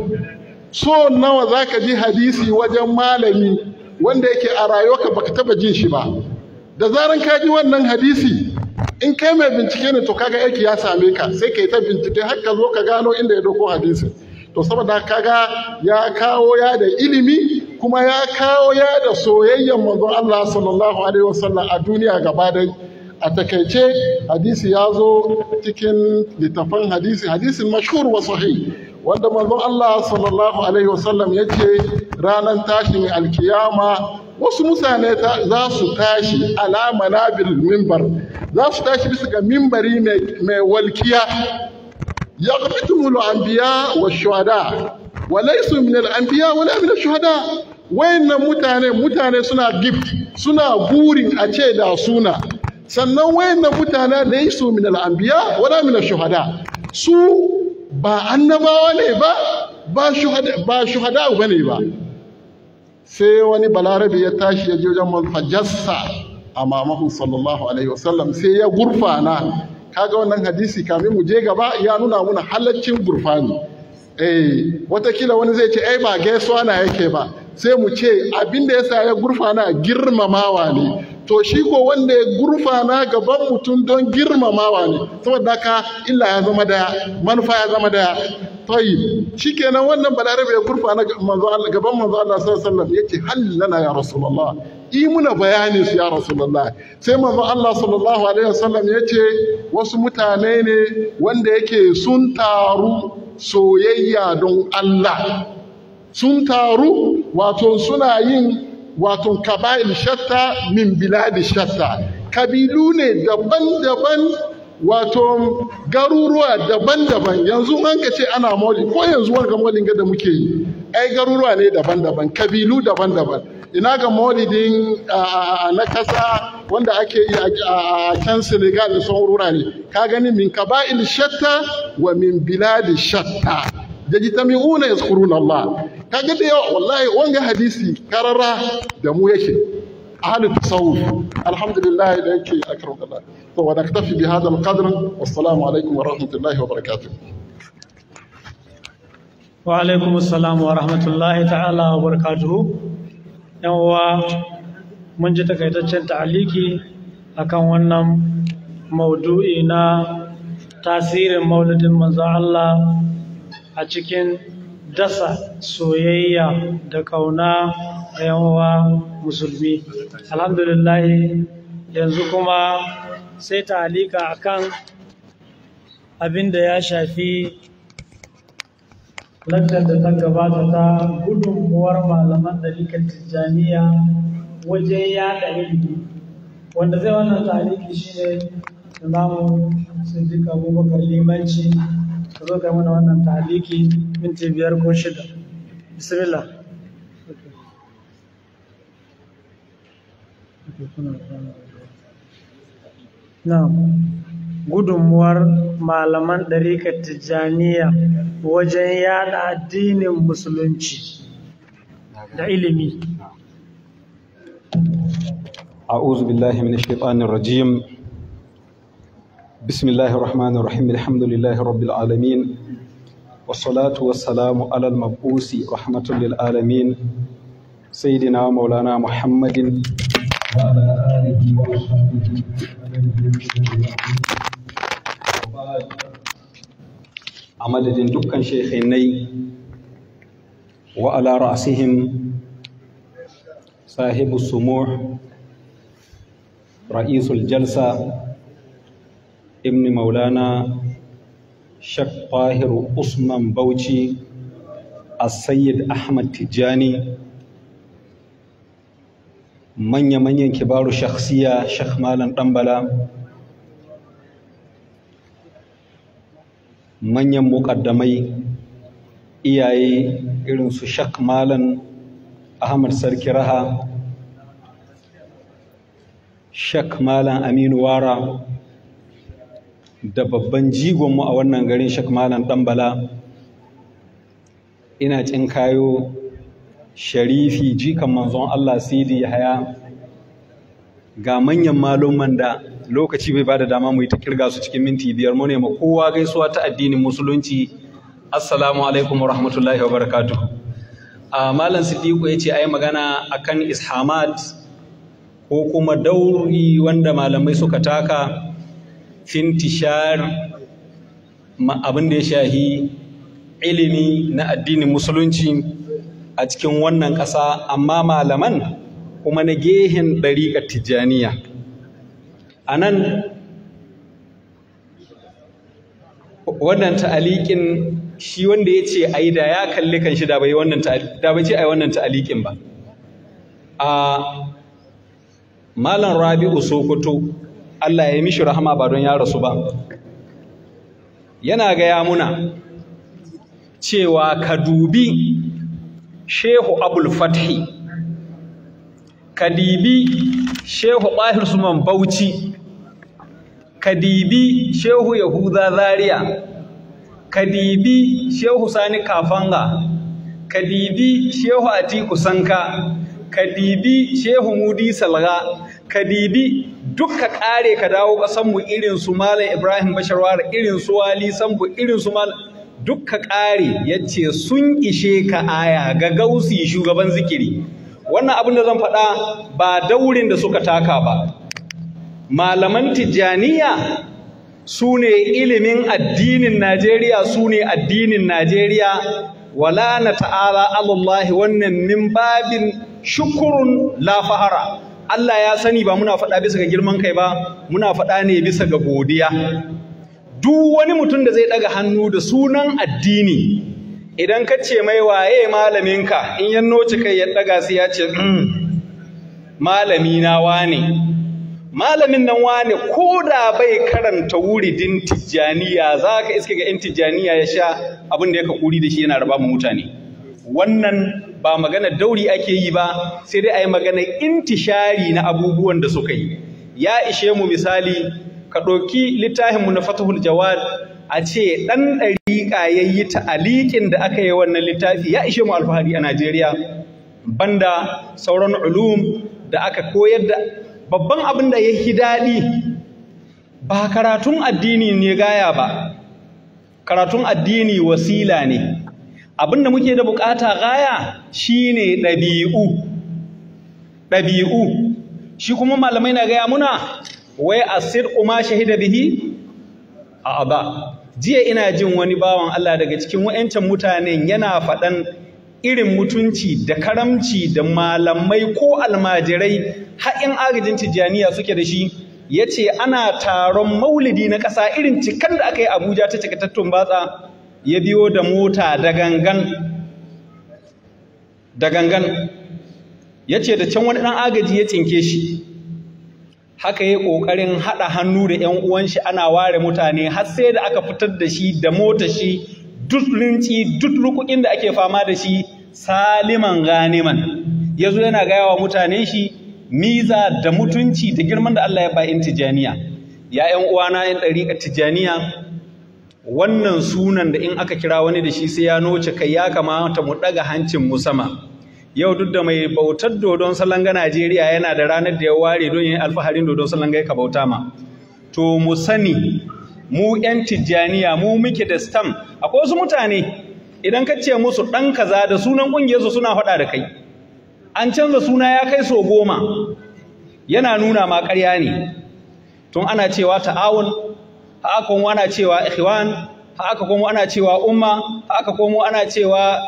So nawa za ka ji hadisi wajen malami wanda yake a rayuwarka baka taba jin shi ba. Da zaran ka ji wannan hadisi in kai mai bincike ne to kaga aiki ya same ka. Sai ka yi ta bincike har ka zo ka gano inda ya doko hadisin. To saboda kaga ya kawo ya da ilimi kuma ya kawo ya da soyayyen manzon Allah sallallahu alaihi wasallam a duniya gaba dai a taƙaice hadisi ya zo cikin littafan hadisi. Hadisin mashhur wa sahih wanda manzon Allah sallallahu alaihi wasallam ya ranar tashin alkiyama wasu mutane za su tashi alama nabil mimbar za su tashi bisa ga mimbari mai walkiya. Ya qabitumul anbiya wa shuhada wa laysu min al anbiya wala min al shuhada wayannan mutane mutane suna gift suna burin a ce da suna. Sannan wayannan mutane laysu min al anbiya wala min shuhada su ba annabawa ne ba ba shuhada ba shuhada ba ne ba. Sai wani balarabe ya tashi ya je wajen manfajassa a mamahu sallallahu alaihi wasallam sai ya gurfana. Kaga wannan hadisi kamin mu je gaba ya nuna muna halaccin gurfani. Eh wataƙila wani zai ce ai ba gaisuwa na yake ba. Sai mu ce abin da yasa ya gurfana girmamawa ne. To shi ko wanda ya gurfana gaban mutum don girmamawa ne. Saboda haka illa ya zama ɗaya manufa ya zama ɗaya. Tayyib shikenan wannan balarabe ya gurfana gaban manzo Allah sallallahu alaihi wasallam ya ce hal lana ya rasulullah? Yi muna bayani su ya rasulullah. Sai manzo Allah sallallahu alaihi wasallam ya ce wasu mutane ne wanda yake sun taru soyayya don Allah. Sun taru wato suna yin wato kaba'il shatta min biladi shatta. Kabilu ne daban-daban wato garuruwa daban-daban. Yanzu an ka ce ana moli ko yanzu wanga molin da muke yi ai garuruwa ne daban-daban kabilu daban-daban. Ina ga maulidin na kasa wanda ake yi a can senegal da sauran wurare. Ka gani min kaba'il shatta wa min biladi shatta. Yajtami'una yazkuruna Allah. Kaga da yawa wallahi wanga hadisi karara da mu yake. Ahli tasawuf alhamdulillah da yake akram Allah to wa naktafi bi hadha alqadr wassalamu alaikum wa rahmatullahi wa barakatuh. Wa alaikum assalam wa rahmatullahi ta'ala wa barakatuh yan uwa mun ji takaitaccen ta'aliki a cikin dasa soyayya da ƙauna a yawa musulmi. Alhamdulillah yanzu kuma sai ta halika akan abin da ya shafi lantar da ta gabata ta gudunmuwar malaman ɗarikar tijjaniya wajen yaɗa ilimi. Wanda zai wannan tariki shi ne imamu siddiq abubakar limanci. ka zo kai mana wannan taliki minti biyar ko shida bismillah na'am gudunmuwar malaman ɗarikar tijjaniya wajen yada addinin musulunci da ilimi أعوذ بالله من الشيطان الرجيم بسم الله الرحمن الرحيم الحمد لله رب العالمين والصلاة والسلام على المبعوث رحمة للعالمين سيدنا ومولانا محمد وعلى آله وصحبه a madadin dukkan shekhinai wa ala ra'asihim sahibu sumuh ra'isul ibn maulana shak tahiru usman bauchi as-sayyid ahmad tijjani manya-manyan kibaru shakhsiya shak malam ɗanbala manyan muƙaddamai iyaye irin su shak malam ahmad sarki raha shak malam aminu wara da babban jigonmu a wannan garin shak malam ina cin kayo sharifi jikan manzon allah sidi haya ga manyan malumman da lokaci bai ba da dama mu yi ta ƙirga su cikin minti biyar mu ne ma kowa gaisuwa ta addinin musulunci. Assalamu alaikum wa rahmatullahi wa barakatuh. A malam siddiqu ya ce ai magana akan ishamat ko kuma dauri wanda malamai suka taka fintishar abin da ya shahi ilimi na addinin musulunci a cikin wannan ƙasa amma malaman kuma na gehen ɗariƙar tijjaniya. A nan wannan ta'aliƙin shi wanda ya ce ai da ya kalli kan shi da bai wannan ce ai wannan ta'aliƙin ba. A malam rabi'u sokoto Allah ya mishi rahama ba don ya rasu ba. Yana gaya muna cewa ka dubi shehu abul fathi ka dibi shehu ɓahir suman bauchi kadibi shehu yahuza zaria kadibi shehu sani kafanga kadibi shehu atiku sanka kadibi shehu mudi salga kadibi dukka kare ka dawo kasanmu irin su malam ibrahim basharwar irin su wali sambu irin su malam dukka kare ya ce sun ishe ka aya ga gausi shugaban zikiri. Wannan abin da zan faɗa ba daurin da suka taka ba. Malaman tijjaniya su ne ilimin addinin Najeriya su ne addinin Najeriya. Wala na ta'ala alallahi wannan min babin shukurun la fahara. Allah ya sani ba muna faɗa bisa ga girman kai ba muna faɗa ne bisa ga godiya. Duk wani mutum da zai ɗaga hannu da sunan addini idan ka ce mai waye malaminka in yan noci kai ya ɗaga sai ya ce malami na wane. Malamin nan wane ko da bai karanta wuridin tijjaniya za ka iske ga 'yan tijjaniya ya sha abin da ya kuri da shi yana raba mu mutane. Wannan ba magana dauri ake yi ba sai dai a yi magana intishari na abubuwan da suka yi. Ya ishe mu misali ka ɗauki littafinmu na fatahul jawad a ce ɗan ɗariƙa ya yi ta'aliƙin da aka yi wannan littafi ya ishe mu alfahari a najeriya banda sauran ulum da aka koyar da babban abin da ya yi daɗi. Ba karatun addini ne gaya ba karatun addini wasila ne. Abin da muke da buƙata gaya shine ɗabi'u. Ɗabi'u. Shi kuma malamai na gaya muna wai asir ma shahida bihi? A aba jiya ina jin wani bawan Allah daga cikin wa'yancan mutanen yana faɗan irin mutunci da karamci da malamai ko almajirai haƙin agajin tijjaniya suke da shi. Ya ce ana taron maulidi na ƙasa irin cikan da aka yi abuja ta cikatattun batsa ya biyo da mota da gangan da gangan. Ya ce da can wani ɗan agaji ya cinke shi. Haka ya ƙoƙarin haɗa hannu da ‘yan uwan shi ana ware mutane har sai da aka fitar da shi da mota shi duk rinci duk rukukin da ake fama da shi saliman ganiman. Ya zo yana gaya wa mutane shi miza da mutunci da girman da Allah ya ba in tijaniya ya ‘yan uwana ‘yan tijaniya wannan sunan da in aka kira wani da shi sai ya noce kai ya kamata mu ɗaga hancin mu sama. Yau duk da mai bautar dodon salanga Najeriya yana da ranar da ya ware don yin alfaharin dodon salanga ka bauta ma. To mu sani mu yan tijjaniya mu muke da stam akwai wasu mutane idan ka ce musu ɗan kaza da sunan ƙungiyarsu suna faɗa da kai. An canza suna ya kai so goma. Yana nuna ma ƙarya ne. Tun ana cewa ta'awun haka kuma ana cewa ikhwan haka kuma ana cewa umma haka kuma ana cewa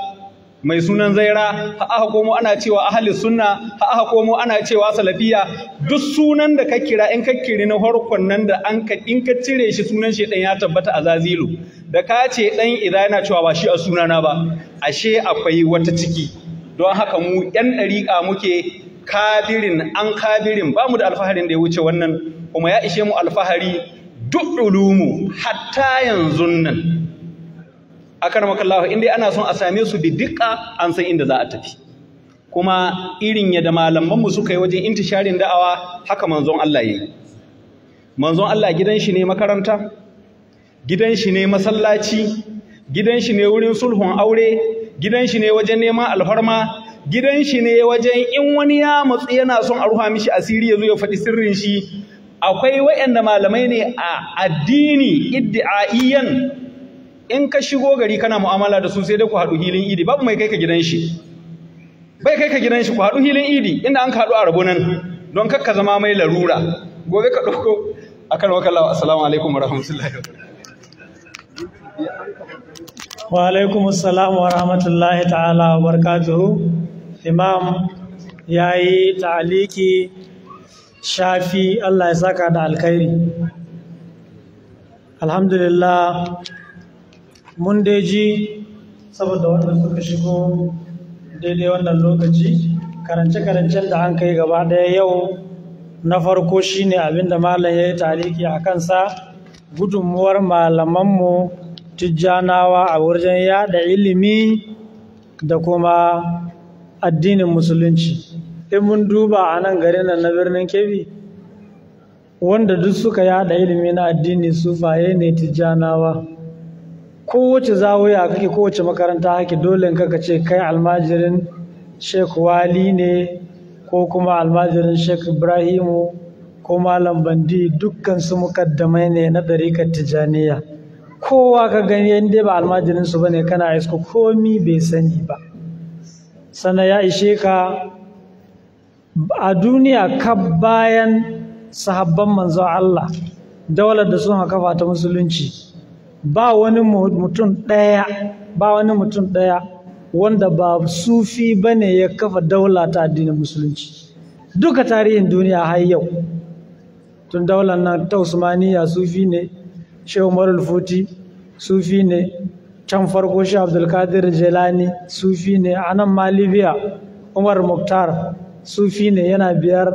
mai sunan zaira aka komo ana cewa ahli sunna aka komo ana cewa salafiya. Duk sunan da ka kira in ka kiri na farkon nan da an ka in ka cire shi sunan shi dan ya tabbata a zazilu. Da ka ce dan idan yana cewa ba shi a sunana ba ashe akwai wata ciki. Don haka mu yan dariƙa muke kabirin an kabirin ba mu da alfaharin da ya wuce wannan kuma ya ishe mu alfahari duk ulumu hatta yanzu nan akan makallahu in dai ana son a same su bi dukka an san inda za a tafi. Kuma irin yadda malamanmu suka yi wajen intisharin da'awa haka manzon Allah yayi manzon Allah gidan shi ne makaranta gidan shi ne masallaci gidan shi ne wurin sulhun aure gidan shi ne wajen neman alfarma gidan shi ne wajen in wani ya matsu yana son a ruha mishi asiri ya zo ya faɗi sirrin shi akwai waɗanda malamai ne a addini iddi'aiyan in ka shigo gari kana mu'amala da su sai dai ku haɗu hilin idi babu mai kai ka gidan shi. Bai kai ka gidan shi ku haɗu hilin idi inda an ka haɗu a rabo nan don kar ka zama mai larura. Gobe ka ɗauko akan wakallawa assalamu alaikum wa rahmatullahi wa alaikum assalam wa rahmatullahi ta'ala wa barakatuhu. Imam yayi ta'aliki shafi Allah ya saka da alkhairi. Alhamdulillah mun dai ji saboda wanda suka shigo daidai wannan lokaci. Karance-karancen da an kai gaba ɗaya yau na farko shine abin da malam ya yi taliki a kansa gudunmuwar malamanmu tijjanawa a wajen yada ilimi da kuma addinin musulunci. In mun duba a nan garin nan na birnin kebbi wanda duk suka yada ilimi na addini sufaye ne tijjanawa. Kowace zawaya kake kowace makaranta hake dole kaka ce kai almajirin sheik wali ne ko kuma almajirin sheik ibrahimu ko malam bandi dukkan su mukaddamai ne na ɗarikar tijaniya kowa ka gani inda ba almajirin su ba ne kana isko komi bai sani ba. Sana ya ishe ka a duniya ka bayan sahabban manzo Allah daular da sun kafa ta musulunci ba wani mutum ɗaya ba wani mutum ɗaya wanda ba sufi ba ne ya kafa daula ta addinin musulunci. Duka tarihin duniya har yau. Tun daular nan ta usmaniya sufi ne shehu umar futi sufi ne can farko shi abdulkadir jelani sufi ne a nan ma libya umar muktar sufi ne yana biyar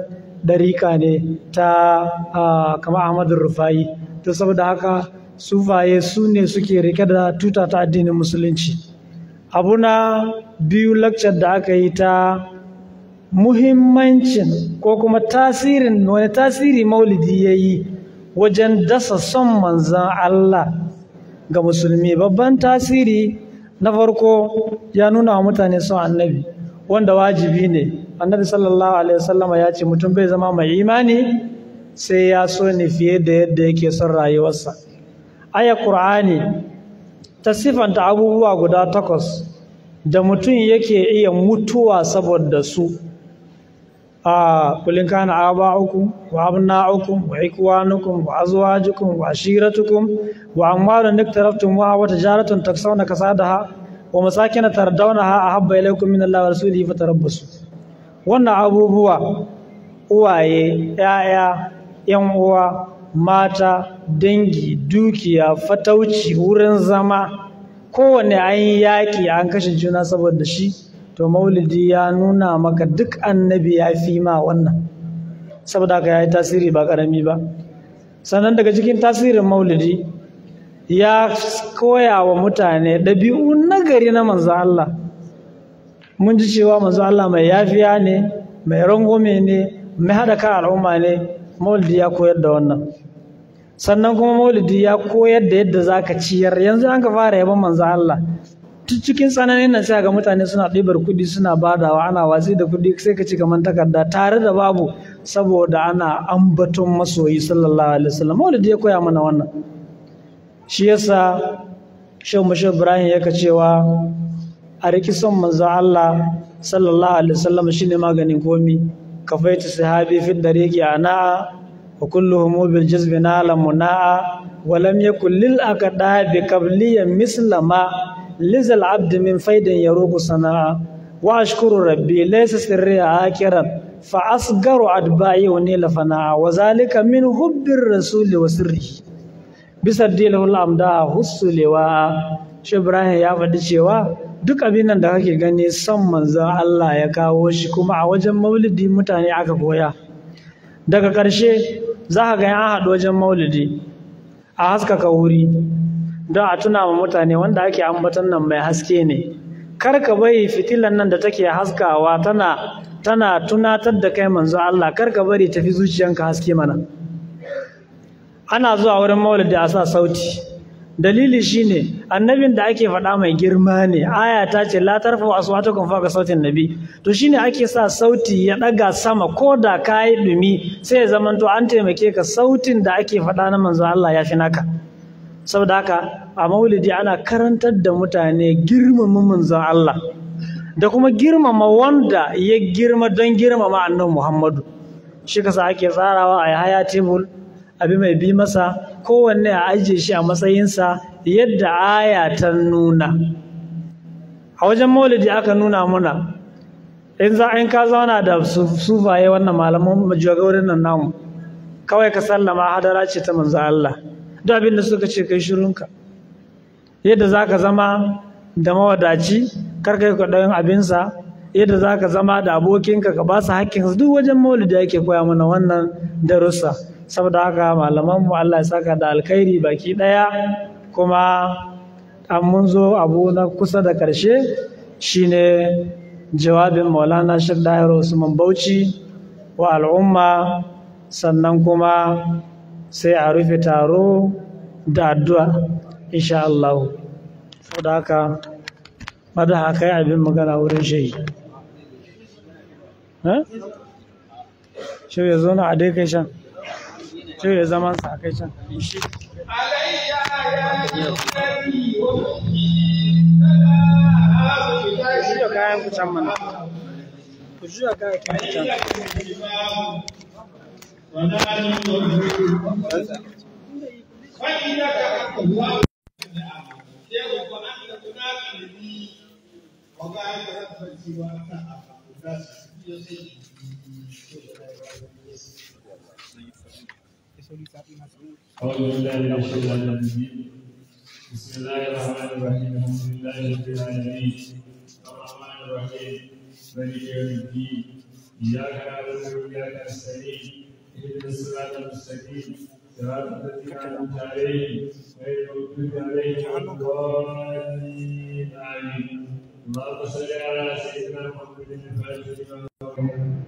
dariƙa ne ta kama ahmadu rufai. Ta saboda haka sufaye su ne suke riƙe da tuta ta addinin musulunci. Abu na biyu lakcar da aka yi ta muhimmancin ko kuma tasirin wani tasiri maulidi ya yi wajen dasa son manzan Allah ga musulmi. Babban tasiri na farko ya nuna wa mutane son annabi wanda wajibi ne. Annabi sallallahu alaihi wasallama ya ce mutum bai zama mai imani sai ya so ne fiye da yadda yake son rayuwarsa. Aya Qur'ani ta sifanta abubuwa guda takwas da mutum yake iya mutuwa saboda su. A kulin kana aba'ukum wa abna'ukum wa ikwanukum wa azwajukum wa ashiratukum wa amwalun iktaraftumuha wa tijaratun taksawna kasadaha wa masakin tardawnaha ahabba ilaykum min Allah wa rasulihi fatarabbasu. Wannan abubuwa uwaye yaya yan uwa mata dangi dukiya fatauci wurin zama. Kowanne an yi yaƙi an kashe juna saboda shi. To maulidi ya nuna maka duk annabi ya fi ma wannan. Saboda haka ya yi tasiri ba ƙarami ba. Sannan daga cikin tasirin maulidi ya koya wa mutane ɗabi'u nagari na manzo Allah. Mun ji cewa manzo Allah mai yafiya ne mai rangume ne mai haɗa kan al'umma ne maulidi ya koyar da wannan. Sannan kuma maulidi ya koyar da yadda za ka ciyar. Yanzu an ka fara yaban manzo Allah tun cikin tsananin nan sai ga mutane suna ɗibar kuɗi suna badawa ana watsi da kuɗi sai ka ci kamar takarda tare da babu saboda ana ambaton masoyi sallallahu alaihi wasallam. Maulidi ya koya mana wannan. Shi yasa shehu mashi ibrahim yaka cewa a riki son manzo Allah sallallahu alaihi wasallam shine maganin komi. Kafaitu sahabi fi dariqi ana wa kulluhum bil jazbi nala munaa wa lam yakul lil aqda bi qabliyan mislama lizal abd min faidin yaruku sanaa. Wa ashkuru rabbi laysa sirri akiran fa asgaru adba'i wa nila fanaa wa zalika min hubbir rasul wa sirrihi. Bisa dilahul amda hussulewa shi ibrahim ya faɗi cewa duk abin nan da kake gani son manzon Allah ya kawo shi kuma a wajen maulidi mutane aka koya. Daga ƙarshe za ka ga an haɗu wajen maulidi a haskaka wuri don a tuna ma mutane wanda ake ambatan nan mai haske ne. Kar ka bari fitilan nan da take haskawa tana tana tunatar da kai manzo Allah. Kar ka bari tafi zuciyanka haske mana. Ana zuwa wurin maulidi a sa sauti. Dalili shine annabin da ake faɗa mai girma ne. Aya ta ce la tarfa aswatakum fawqa sautin nabi. To shine ake sa sauti ya ɗaga sama ko da kai dumi sai ya zamanto an taimake ka sautin da ake faɗa na manzo Allah ya fi naka. Saboda haka a maulidi ana karantar da mutane girmama manzon Allah da kuma girmama wanda ya girma don girmama annabi Muhammadu. Shi kasa ake tsarawa a haya tebul abi mai bi masa kowanne a ajiye shi a matsayinsa yadda aya ta nuna. A wajen maulidi aka nuna muna in za in ka zauna da sufaye wannan malaman majagawarin nan namu kawai ka sallama hadara ce ta manzo Allah. Duk abin da suka ce kai shirunka yadda za ka zama da mawadaci kar kai kwaɗayin abinsa. Yadda za ka zama da abokinka ka ba su haƙƙinsa duk wajen maulidi ake koya mana wannan darussa. Saboda haka malamanmu Allah ya saka da alkhairi baki ɗaya. Kuma an mun zo abu na kusa da ƙarshe shine jawabin maulana shek dahir usman bauchi wa al'umma. Sannan kuma sai a rufe taro da addu'a insha Allah. Saboda haka mada haka yi abin magana wurin shehi. Shi ya zo na a dai kai shan sai ya zama sa kai can ku can أعوذ بالله من الشيطان الرجيم بسم الله الرحمن الرحيم الحمد لله رب العالمين الرحمن الرحيم مالك يوم الدين إياك نعبد وإياك نستعين اهدنا الصراط المستقيم صراط الذين أنعمت عليهم غير المغضوب عليهم ولا الضالين اللهم صل على سيدنا محمد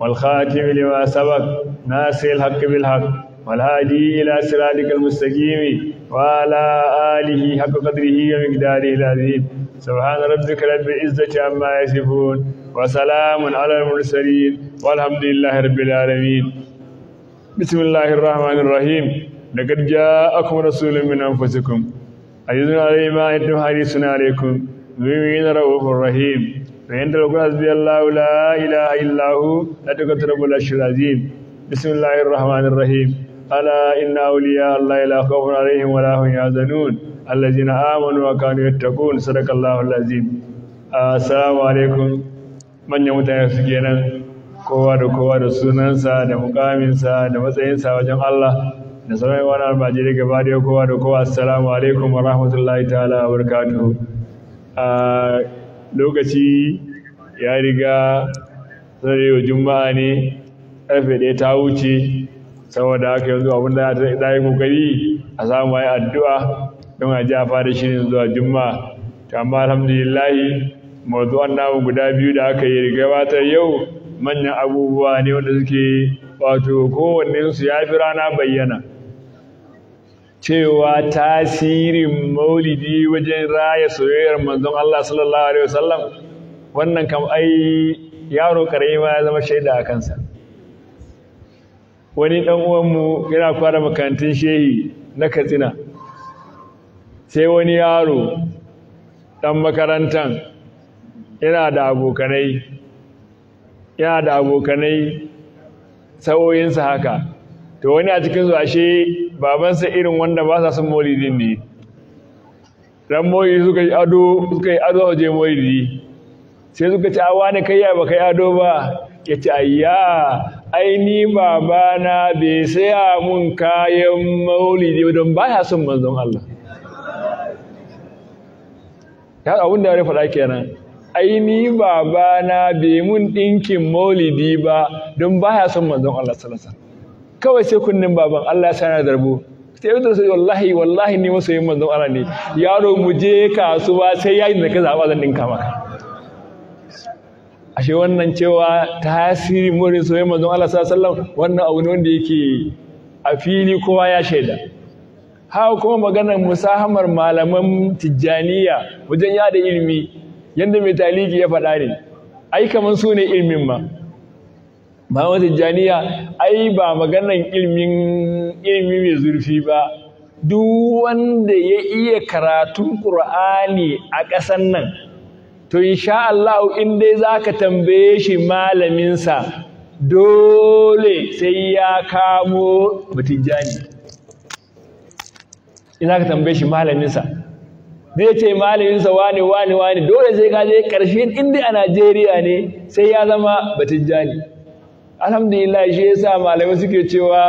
والخاتم لما سبق ناصر الحق بالحق. والهادي إلى صراطك المستقيم وعلى آله حق قدره ومقداره العظيم سبحان ربك رب العزة عما يصفون وسلام على المرسلين والحمد لله رب العالمين بسم الله الرحمن الرحيم لقد جاءكم رسول من أنفسكم عزيز عليه ما أنتم حريص عليكم مؤمن رؤوف رحيم فإن تقول حسبي الله لا إله إلا هو لا تقترب العرش العظيم بسم الله الرحمن الرحيم ألا إن أولياء الله لا خوف عليهم ولا هم يحزنون الذين آمنوا وكانوا يتقون صدق الله العظيم السلام عليكم من يمتعي سكينا kowa da kowa da sunansa da mukaminsa da matsayinsa wajen Allah da sauran wani albajiri gaba da kowa da kowa assalamu alaikum wa rahmatullahi ta'ala wa barakatuhu a lokaci ya riga sarewa juma'a ne karfe ɗaya ta wuce saboda haka yanzu abin da ya yi ƙoƙari a samu yi addu'a don a ji a fara shirin zuwa juma'a. Ta amma alhamdulillahi mazuwan namu guda biyu da aka yi gabatar yau manyan abubuwa ne wanda suke wato kowannensu ya fi rana bayyana. Cewa tasirin maulidi wajen raya soyayyar manzon Allah sallallahu alaihi wasallam wannan kam ai yaro ƙarami ya zama shaida a kansa. Wani dan uwanmu yana fara makarantun shehi na Katsina. Sai wani yaro dan makarantan yana da abokanai yana da abokanai sa'o'insa haka. To wani a cikinsu ashe babansa irin wanda ba sa son maulidin ne. Ran maulidi suka yi ado suka yi ado a waje maulidi. Sai suka ci awa ne kai ya ba kai ado ba? Ya ce ayya ai ni babana bai saya mun kayan maulidi don ba ya son manzon Allah. Ya abin da ya faɗa kenan. Ai ni babana bai mun ɗinkin maulidi ba don ba ya son manzon Allah sallallahu kawai sai kunnin baban Allah ya sana darbo sai yau da sai wallahi wallahi ni masoyin manzon Allah ne. Yaro mu je kasuwa sai yayin da ka zaba zan dinka maka. Ashe wannan cewa tasiri murin soyayyen manzon Allah sallallahu alaihi wannan abu ne wanda yake a fili kowa ya shaida. Haka kuma maganar musahamar malaman tijjaniya wajen yada ilimi yadda mai taliki ya faɗa ne. Ai kamar su ne ilmin ma. Malaman tijjaniya ai ba maganar ilmin ilmi mai zurfi ba. Duk wanda ya iya karatun ƙur'ani a ƙasar nan to insha Allah in dai zaka tambaye shi malaminsa dole sai ya kamo batijani in zaka tambaye shi malaminsa zai ce malaminsa wane wane wane dole sai ka je ƙarshen in dai a Najeriya ne sai ya zama batijani alhamdulillah shi yasa malamai suke cewa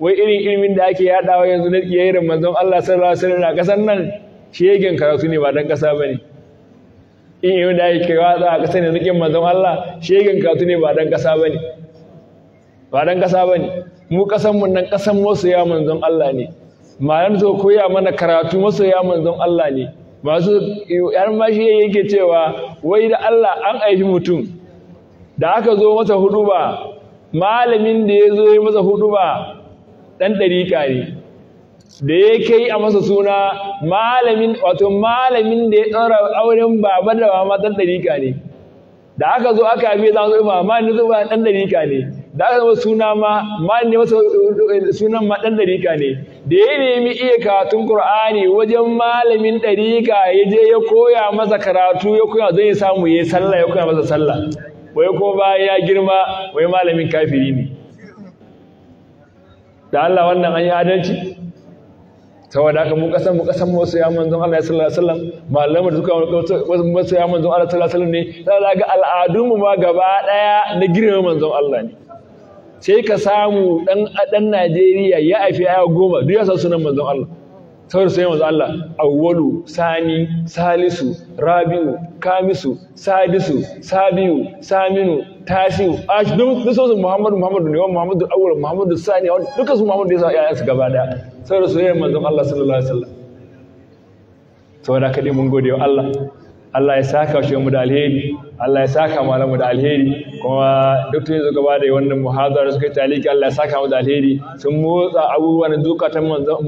wai irin ilimin da ake yadawa yanzu na kiyayyar manzon Allah sallallahu alaihi wasallam a ƙasar nan shegen karatu ne ba dan ƙasa ba ne in yi da yake watsa a ƙasar da rikin manzon Allah shegen katu ne ba dan ƙasa ba ne. Ba dan ƙasa ba ne. Mu ƙasanmu nan ƙasan masoya manzon Allah ne. Malam zo koya mana karatu masoya manzon Allah ne. Masu yar mashi yake cewa wai da Allah an aifi mutum da aka zo masa huɗu ba malamin da ya zo yi masa huɗu ba ɗan ɗariƙa ne. Da ya kai a masa suna malamin wato malamin da ya ɗaura auren baba da mama ɗan ɗarika ne. Da aka zo aka biya za su mama ne zuba ɗan ɗarika ne. Da aka zama suna ma malin ne masa sunan ma ɗan ɗarika ne. Da ya nemi iya karatun Kur'ani wajen malamin ɗarika ya je ya koya masa karatu ya koya zai samu ya sallah ya koya masa sallah. Wai kuma bayan ya girma wai malamin kafiri ne. Da Allah wannan an yi adalci? Saboda haka mu kasan mu kasan mu ya manzon Allah sallallahu alaihi wasallam malamu da suka wasu ya manzon Allah sallallahu alaihi wasallam ne. Sai ga al'adun mu ma gaba ɗaya na girman manzon Allah ne. Sai ka samu dan dan Najeriya ya aifi aya goma duk ya san sunan manzon Allah. Saboda sai manzon Allah awwalu sani salisu rabiu kamisu sadisu sabiu saminu tasiu ash duk su Muhammadu Muhammadu ne Muhammadu awwal Muhammadu sani duka su Muhammadu ya sa yayansu gaba ɗaya saboda soyayyar manzon Allah sallallahu alaihi wasallam. Saboda dai mun gode wa Allah. Allah ya saka shi mu da alheri. Allah ya saka malamu da alheri. Kuma duk tun yanzu gaba da wannan muhazara suka yi taliki Allah ya saka mu da alheri. Sun motsa abubuwan zukatan manzon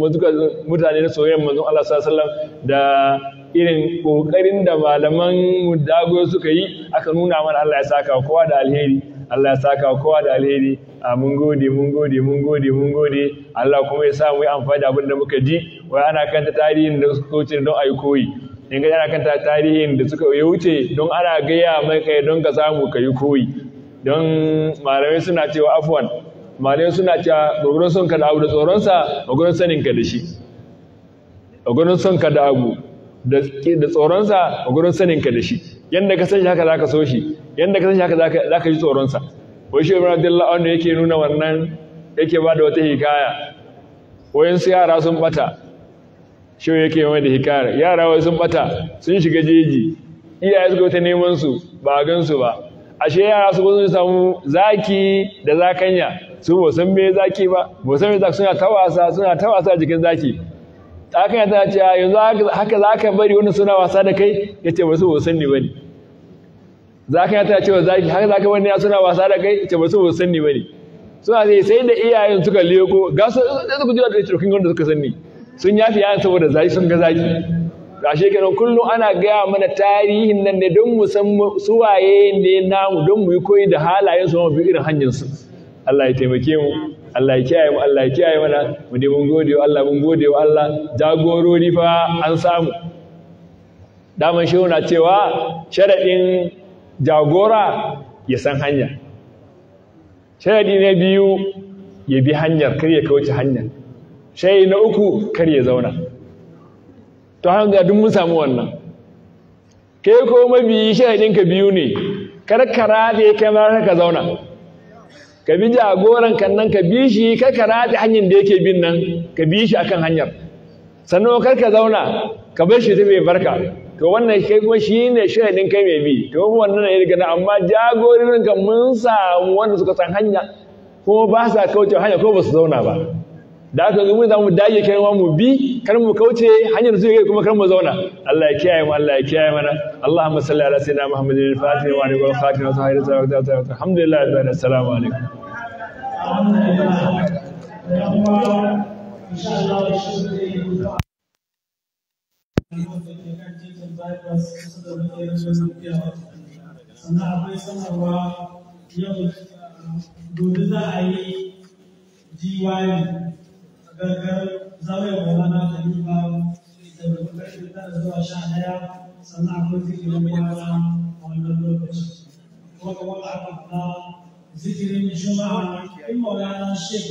mutane na soyayyar manzon Allah sallallahu alaihi wasallam da irin ƙoƙarin da malaman mu dago suka yi aka nuna mana Allah ya saka kowa da alheri. Allah ya saka kowa da alheri. A mun gode mun gode mun gode mun gode. Allah kuma ya sa mu yi amfani da abin da muka ji. Wai ana kanta tarihin da suka wuce don ayi koyi. In ga yana kan tarihin da suka yi wuce don ana gaya mai kai don ka samu ka yi koyi. Don malamai suna cewa afwan malamai suna cewa gwagwaron son ka da abu da tsoronsa gwagwaron sanin ka da shi. Gwagwaron son ka da abu da tsoronsa gwagwaron sanin ka da shi. Yadda ka san shi haka za ka so shi. Yadda ka san shi haka za ka ji tsoronsa. Wai shi ibrahim abdullahi wanda yake nuna wannan yake ba da wata hikaya. Wayansu yara sun bata shi yake mai da hikayar. Yara wai sun bata sun shiga jeji. Iyaye suka wata neman su ba a gansu ba. Ashe yara su sun samu zaki da zakanya. Su ba san me zaki ba. Ba san me zaki suna ta wasa suna ta wasa jikin zaki. Zakanya ta ce yanzu haka zaka bari wani suna wasa da kai? Yace ba su ba san ni ba ne zakanya ta ce wa zaki haka zaka bari suna wasa da kai? Yace ba su ba san ni ba ne suna sai sai da iyayen suka leko ga su da suka ji da cikin wanda suka sanni sun yafi yayan saboda zaki sun ga zaki. Gashe kenan kullum ana gaya mana tarihin nan ne don mu san su waye ne namu don mu yi koyi da halayen su mu bi irin hanyar su. Allah ya taimake mu Allah ya kiyaye mu Allah ya kiyaye mana. Mu dai mun gode wa Allah mun gode wa Allah. Jagorori fa an samu. Daman shehu na cewa sharadin jagora ya san hanya. Sharadi na biyu ya bi hanyar kar ya kauce hanyar. Sharadi na uku kar ya zauna. To hanga duk mun samu wannan. Kai ko mabiyi sharadin ka biyu ne. Karkara da ya kai ka zauna. Ka bi jagoran kan nan ka bi shi karkara da hanyar da yake bin nan ka bi shi akan hanyar. Sannan kar ka zauna ka bar shi ta bai barka. To wannan kai kuma shi ne sharadin kai mai bi. To wannan ne daga amma jagorin kan mun samu wanda suka san hanya kuma ba sa kauce hanya ko ba su zauna ba. Da aka zo mu za mu dage kai mu bi kar mu kauce hanyar zuwa kai kuma kar mu zauna. Allah ya kiyaye mu Allah ya kiyaye mana. Allahumma salli ala sayyidina Muhammadin al-Fatih wa alihi wa khatim wa sahbihi wa sallam. Alhamdulillah wa assalamu alaikum. Sannan akwai sanarwa yau gobe za a yi diwani gargar zawai maulana khalifa daga ƙarfe tara zuwa sha ɗaya sannan akwai zikirin kwana a wannan lokaci. Kuma ga wata haka zikirin juma'a in maulana shek